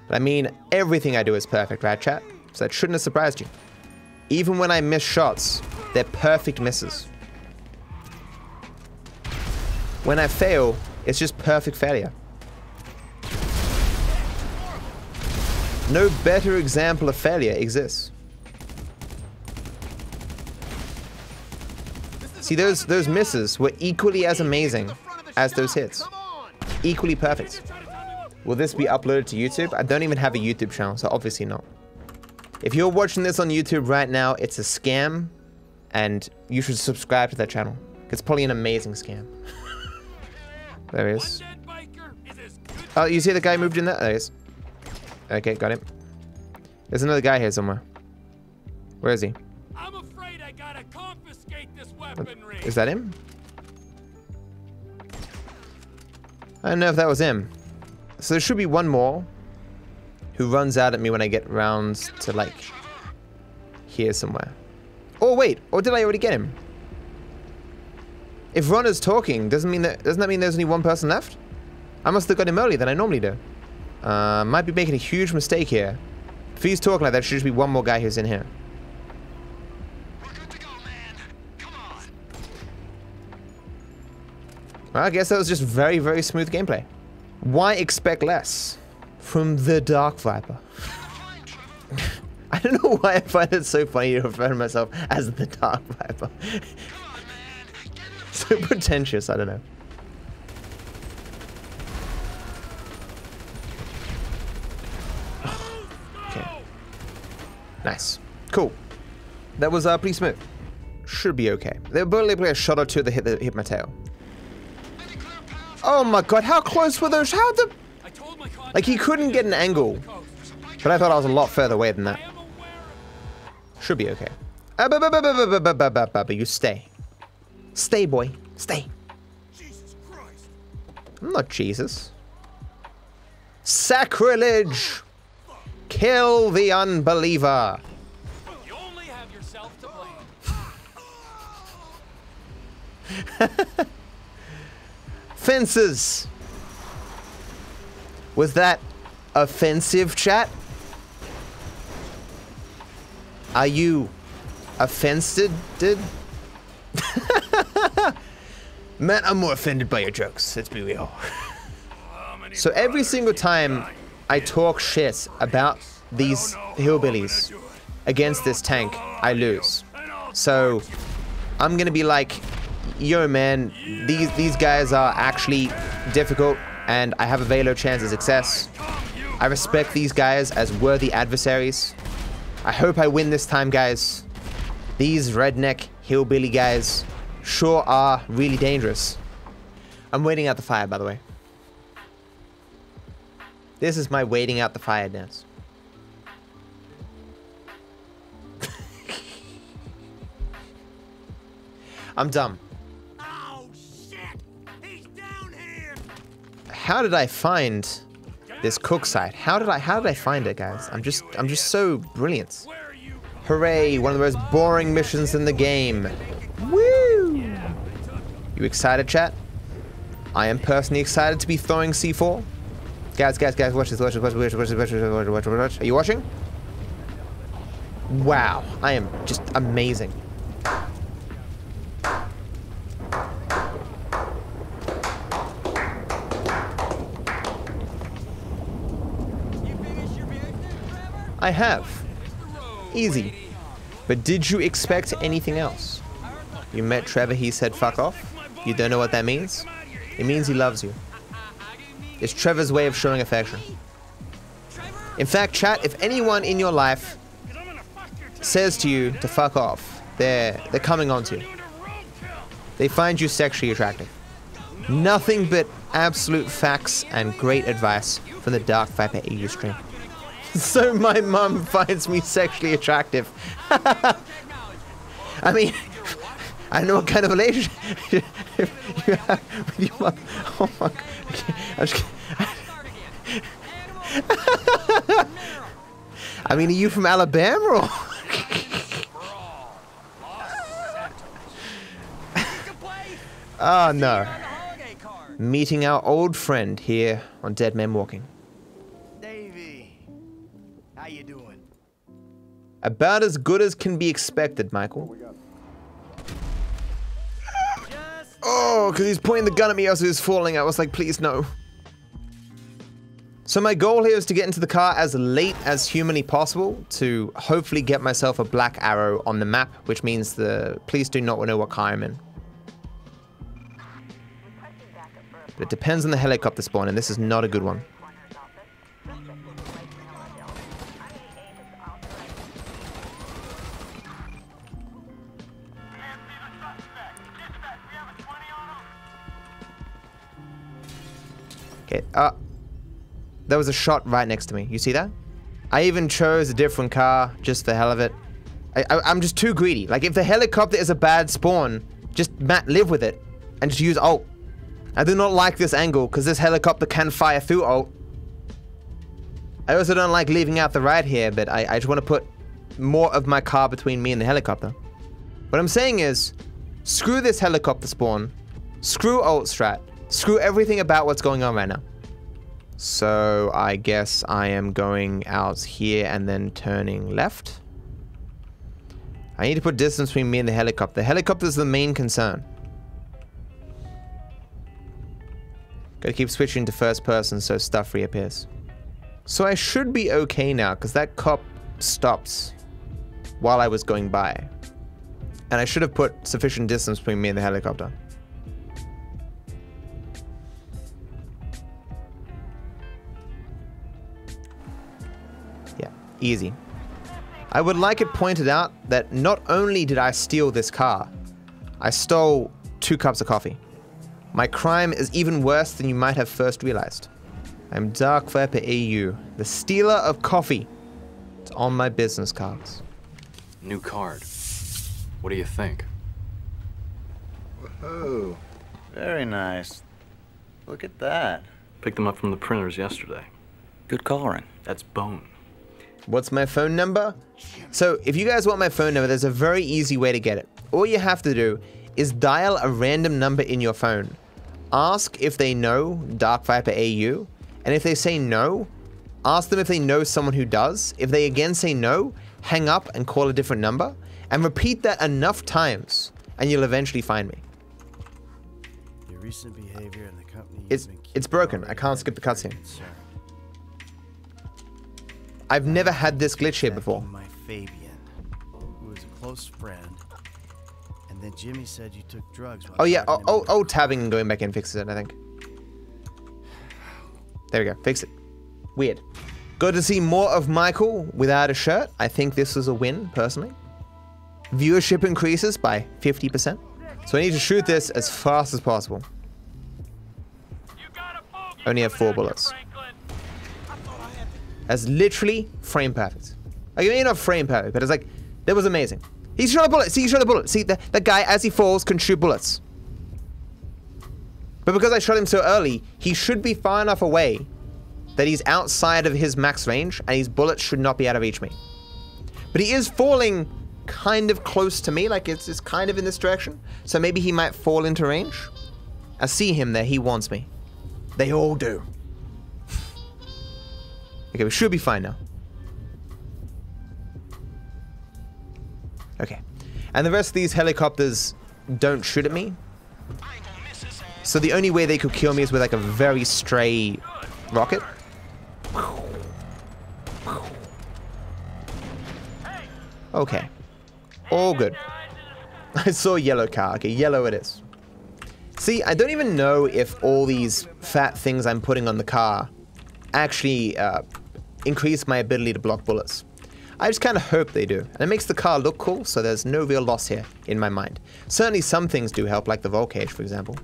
I mean, everything I do is perfect, right, chat? So that shouldn't have surprised you. Even when I miss shots, they're perfect misses. When I fail, it's just perfect failure. No better example of failure exists. See, those those misses were equally as amazing as those hits. Equally perfect. Will this be uploaded to YouTube? I don't even have a YouTube channel, so obviously not. If you're watching this on YouTube right now, it's a scam, and you should subscribe to that channel. It's probably an amazing scam. there he is. Dead biker is as good Oh, you see the guy moved in there? There he is. Okay, got him. There's another guy here somewhere. Where is he? I'm afraid I gotta confiscate this weaponry. Is that him? I don't know if that was him. So there should be one more who runs out at me when I get rounds to like here somewhere. Oh wait, or did I already get him? If Ron is talking, doesn't mean that doesn't that mean there's only one person left? I must have got him earlier than I normally do. Uh, might be making a huge mistake here. If he's talking like that, should just be one more guy who's in here. Go. Well, I guess that was just very, very smooth gameplay. Why expect less from the Dark Viper? I don't know why I find it so funny to refer to myself as the Dark Viper. So pretentious, I don't know. Nice. Cool. That was uh, pretty smooth. Should be okay. They'll probably play a shot or two that hit, hit my tail. Oh my god, how close were those? How the... Like, he couldn't get an angle. But I thought I was a lot further away than that. Should be okay. You stay. Stay, boy. Stay. I'm not Jesus. Sacrilege! Kill the unbeliever! You only have yourself to blame. Fences! Was that offensive, chat? Are you offended? Did? Man, I'm more offended by your jokes. Let's be real. So every single time I talk shit about these hillbillies against this tank, I lose. So I'm gonna be like, yo man, these these guys are actually difficult and I have a very low chance of success. I respect these guys as worthy adversaries. I hope I win this time, guys. These redneck hillbilly guys sure are really dangerous. I'm waiting out the fire, by the way. This is my waiting out the fire dance. I'm dumb. Oh, shit! He's down here! How did I find this cook site? How did I how did I find it, guys? I'm just I'm just so brilliant. Where are you? Hooray, one of the most boring missions in the game. Woo! You excited, chat? I am personally excited to be throwing C4. Guys, guys, guys, watch this, watch this, watch this, watch this, watch this, watch this, watch this, watch this. Are you watching? Wow, I am just amazing. I have. Easy. But did you expect anything else? You met Trevor, he said fuck off. You don't know what that means? It means he loves you. It's Trevor's way of showing affection. In fact, chat, if anyone in your life says to you to fuck off, they're they're coming on to you. They find you sexually attractive. Nothing but absolute facts and great advice from the DarkViperAU stream. so my mum finds me sexually attractive. I mean, I don't know what kind of relationship you have with your mum. Oh my god. Okay, I mean, are you from Alabama or? oh no. Meeting our old friend here on Dead Men Walking. Davey, how you doing? About as good as can be expected, Michael. Oh, because he's pointing the gun at me as he was falling. I was like, please no. So my goal here is to get into the car as late as humanly possible to hopefully get myself a black arrow on the map, which means the police do not know what car I'm in. But it depends on the helicopter spawn, and this is not a good one. Uh, there was a shot right next to me. You see that? I even chose a different car just for the hell of it. I, I, I'm just too greedy. Like, if the helicopter is a bad spawn, just Matt, live with it and just use alt. I do not like this angle because this helicopter can fire through alt. I also don't like leaving out the right here, but I, I just want to put more of my car between me and the helicopter. What I'm saying is, screw this helicopter spawn, screw alt strat, screw everything about what's going on right now. So I guess I am going out here and then turning left. I need to put distance between me and the helicopter. The helicopter is the main concern. Gotta keep switching to first person so stuff reappears. So I should be okay now, because that cop stops while I was going by. And I should have put sufficient distance between me and the helicopter. Easy. I would like it pointed out that not only did I steal this car, I stole two cups of coffee. My crime is even worse than you might have first realized. I'm DarkViperAU, the stealer of coffee. It's on my business cards. New card. What do you think? Oh, very nice. Look at that. Picked them up from the printers yesterday. Good coloring. That's bone. What's my phone number? So, if you guys want my phone number, there's a very easy way to get it. All you have to do is dial a random number in your phone. Ask if they know DarkViperAU, and if they say no, ask them if they know someone who does. If they again say no, hang up and call a different number, and repeat that enough times, and you'll eventually find me. Your recent behavior in the company It's it's broken. I can't skip the cutscene. I've never had this glitch here before. My Fabien, who was a close friend, and then Jimmy said you took drugs. Oh yeah, oh, oh, oh, tabbing and going back in fixes it, I think. There we go, fix it. Weird. Good to see more of Michael without a shirt. I think this was a win, personally. Viewership increases by 50%. So I need to shoot this as fast as possible. Only have four bullets. That's literally frame perfect. Like, mean, not frame perfect, but it's like, that was amazing. He's shot a bullet. See, he shot a bullet. See, the, the guy, as he falls, can shoot bullets. But because I shot him so early, he should be far enough away that he's outside of his max range, and his bullets should not be out of reach me. But he is falling kind of close to me, like it's, it's kind of in this direction. So maybe he might fall into range. I see him there. He wants me. They all do. Okay, we should be fine now. Okay. And the rest of these helicopters don't shoot at me. So the only way they could kill me is with like a very stray rocket. Okay. All good. I saw yellow car. Okay, yellow it is. See, I don't even know if all these fat things I'm putting on the car actually uh, increase my ability to block bullets. I just kind of hope they do. And it makes the car look cool, so there's no real loss here in my mind. Certainly some things do help, like the roll cage, for example.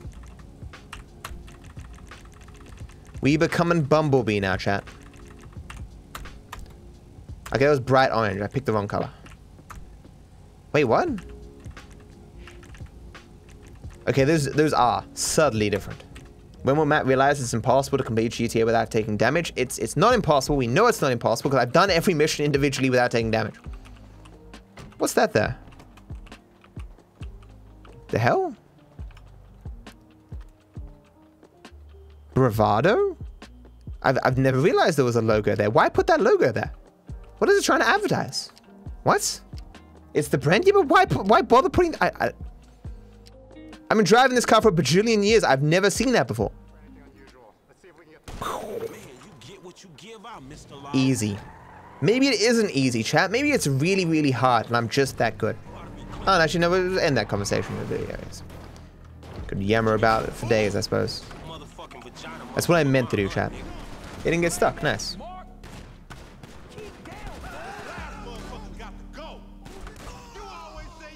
We becoming Bumblebee now, chat. Okay, it was bright orange. I picked the wrong color. Wait, what? Okay, those those are subtly different. When will Matt realize it's impossible to complete GTA without taking damage? It's it's not impossible. We know it's not impossible because I've done every mission individually without taking damage. What's that there? The hell? Bravado? I've, I've never realized there was a logo there. Why put that logo there? What is it trying to advertise? What? It's the brand? Yeah, but why, why bother putting... I, I, I've been driving this car for a bajillion years. I've never seen that before. Easy. Maybe it isn't easy, chat. Maybe it's really, really hard, and I'm just that good. Oh, actually, no, we'll end that conversation with video games. Could yammer about it for days, I suppose. That's what I meant to do, chat. It didn't get stuck. Nice.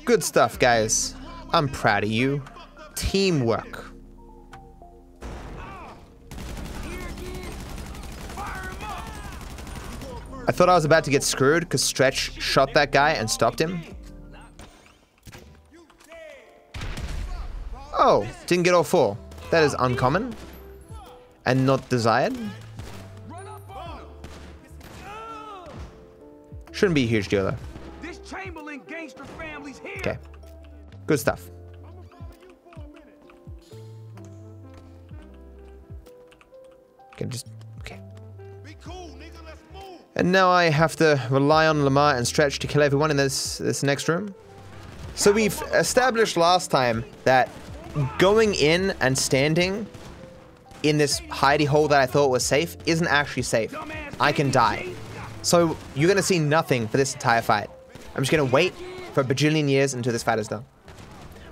Good stuff, guys. I'm proud of you. Teamwork. I thought I was about to get screwed because Stretch shot that guy and stopped him. Oh, didn't get all four. That is uncommon. And not desired. Shouldn't be a huge deal though. This Chamberlain gangster family's here. Okay. Good stuff. Okay, just okay. And now I have to rely on Lamar and Stretch to kill everyone in this this next room. So we've established last time that going in and standing in this hidey hole that I thought was safe isn't actually safe. I can die. So you're gonna see nothing for this entire fight. I'm just gonna wait for a bajillion years until this fight is done.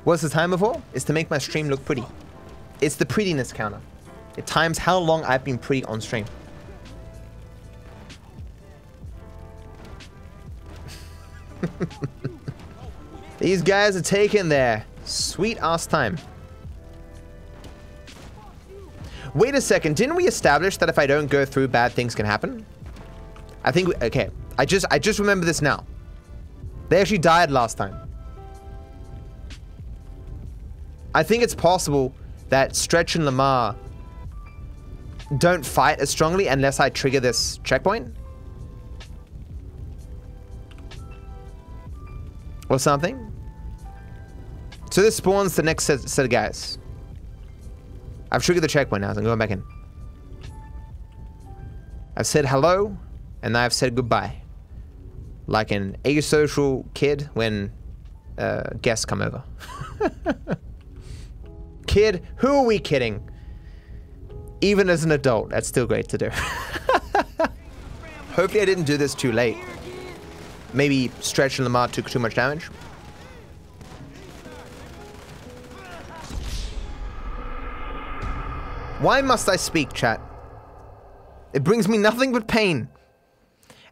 What's the timer for? Is to make my stream look pretty. It's the prettiness counter. It times how long I've been pretty on stream. These guys are taking their sweet ass time. Wait a second, didn't we establish that if I don't go through, bad things can happen? I think, we, okay, I just, I just remember this now. They actually died last time. I think it's possible that Stretch and Lamar don't fight as strongly unless I trigger this checkpoint. Or something. So this spawns the next set, set of guys. I've triggered the checkpoint now, so I'm going back in. I've said hello, and I've said goodbye. Like an asocial kid when uh, guests come over. kid, who are we kidding? Even as an adult, that's still great to do. Hopefully I didn't do this too late. Maybe Stretch and Lamar took too much damage. Why must I speak, chat? It brings me nothing but pain.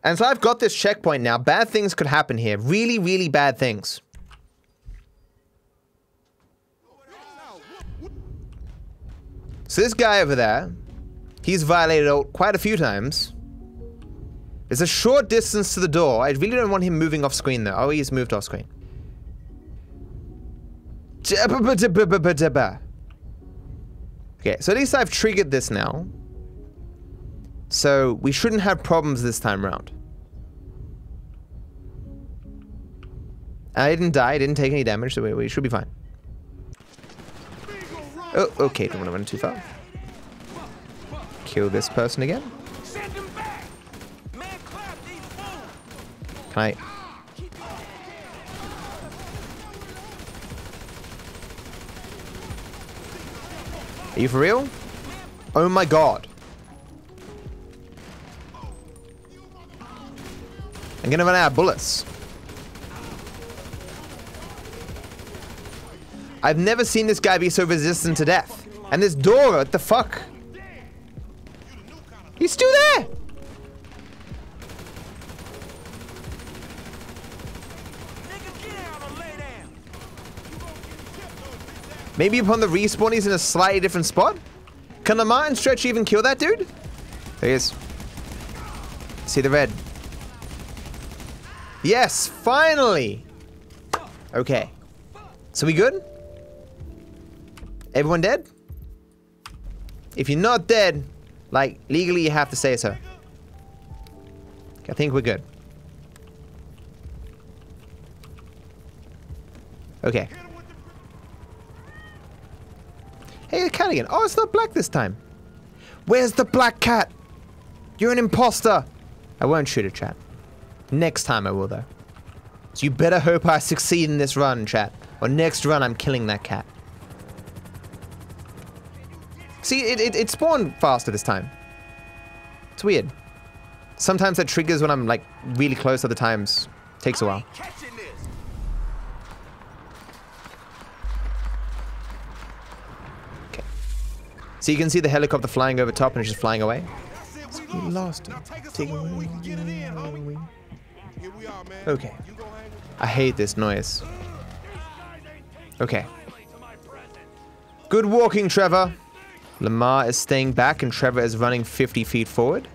And so I've got this checkpoint now. Bad things could happen here. Really, really bad things. So this guy over there, he's violated quite a few times. There's a short distance to the door. I really don't want him moving off screen though. Oh, he's moved off screen. Okay, so at least I've triggered this now. So we shouldn't have problems this time around. I didn't die, I didn't take any damage, so we, we should be fine. Oh, okay, don't want to run too far. Kill this person again. Can I... Are you for real? Oh my god. I'm gonna run out of bullets. I've never seen this guy be so resistant to death. And this door, what the fuck? He's still there! Maybe upon the respawn he's in a slightly different spot? Can Lamar and Stretch even kill that dude? There he is. See the red. Yes, finally! Okay. So we good? Everyone dead? If you're not dead, like, legally you have to say so. I think we're good. Okay. Hey, the cat again. Oh, it's not black this time. Where's the black cat? You're an imposter. I won't shoot a chat. Next time I will, though. So you better hope I succeed in this run, chat. Or next run, I'm killing that cat. See, it, it, it spawned faster this time. It's weird. Sometimes that triggers when I'm, like, really close, other times takes a while. Okay. So you can see the helicopter flying over top and it's just flying away. We lost him. Okay. I hate this noise. Okay. Good walking, Trevor. Lamar is staying back and Trevor is running 50 feet forward.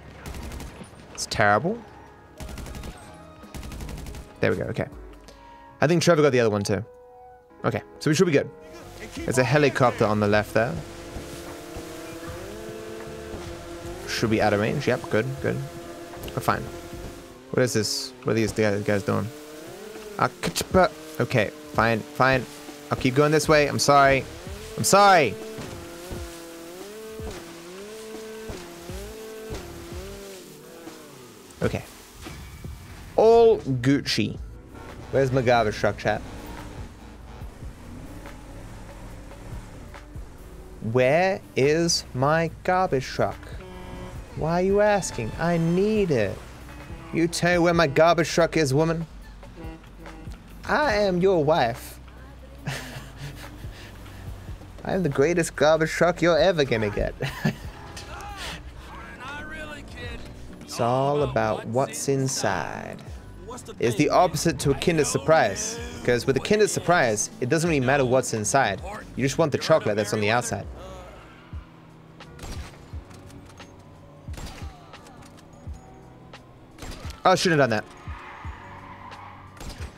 It's terrible. There we go, okay. I think Trevor got the other one too. Okay, so we should be good. There's a helicopter on the left there. should be out of range. Yep, good, good. We're fine. What is this? What are these guys doing? Ah, okay, fine, fine. I'll keep going this way. I'm sorry. I'm sorry. Okay. All Gucci. Where's my garbage truck, chat? Where is my garbage truck? Why are you asking? I need it. You tell me where my garbage truck is, woman. I am your wife. I am the greatest garbage truck you're ever gonna get. it's all about what's inside. It's the opposite to a Kinder Surprise. Because with a Kinder Surprise, it doesn't really matter what's inside. You just want the chocolate that's on the outside. Oh, I shouldn't have done that.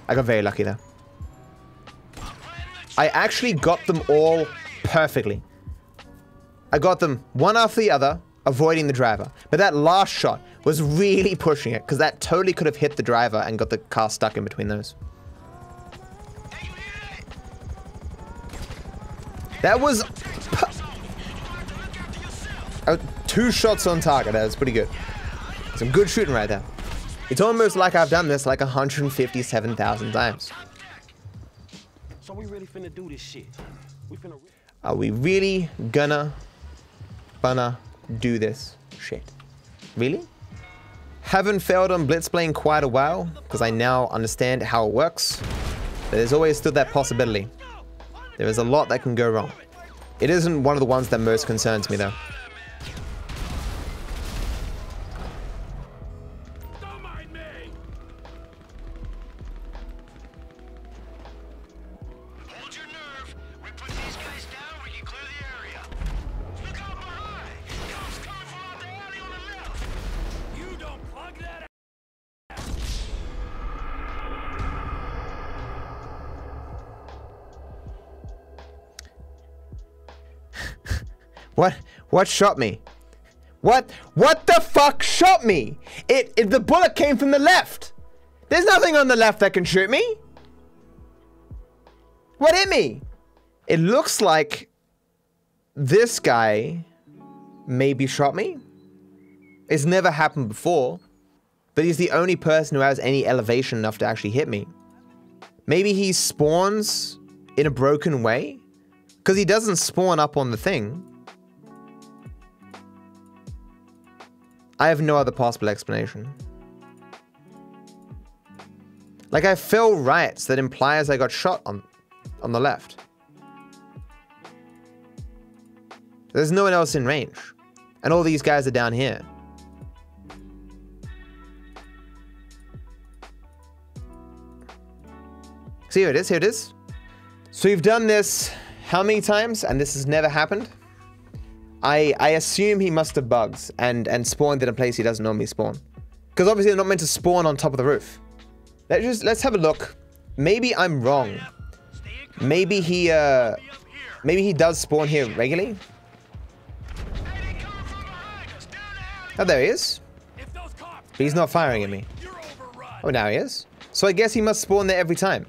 I got very lucky there. I actually got them all perfectly. I got them one after the other, avoiding the driver. But that last shot was really pushing it, because that totally could have hit the driver and got the car stuck in between those. That was... Uh, two shots on target. That was pretty good. Some good shooting right there. It's almost like I've done this like 157,000 times. So we really finna do this shit. We finna Are we really gonna gonna do this shit? Really? Haven't failed on Blitz Play quite a while, because I now understand how it works. But there's always still that possibility. There is a lot that can go wrong. It isn't one of the ones that most concerns me though. What? What shot me? What? What the fuck shot me? It, it, the bullet came from the left. There's nothing on the left that can shoot me. What hit me? It looks like this guy maybe shot me. It's never happened before, but he's the only person who has any elevation enough to actually hit me. Maybe he spawns in a broken way because he doesn't spawn up on the thing. I have no other possible explanation. Like I fell right, so that implies I got shot on, on the left. There's no one else in range. And all these guys are down here. See here it is, here it is. So you've done this how many times? And this has never happened? I, I assume he must have bugs and, and spawned in a place he doesn't normally spawn. Because obviously they're not meant to spawn on top of the roof. Let's just, let's have a look. Maybe I'm wrong. Maybe he, uh, maybe he does spawn here regularly. Oh, there he is. But he's not firing at me. Oh, now he is. So I guess he must spawn there every time.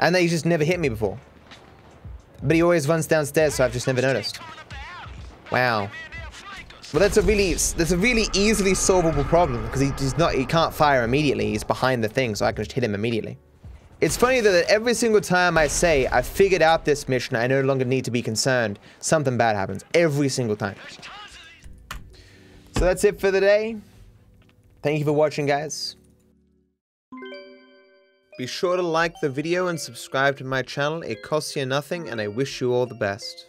And that he's just never hit me before. But he always runs downstairs, so I've just never noticed. Wow. Well, that's a really that's a really easily solvable problem because he, he's not he can't fire immediately. He's behind the thing, so I can just hit him immediately. It's funny though that every single time I say I figured out this mission, I no longer need to be concerned. Something bad happens every single time. So that's it for the day. Thank you for watching, guys. Be sure to like the video and subscribe to my channel. It costs you nothing and I wish you all the best.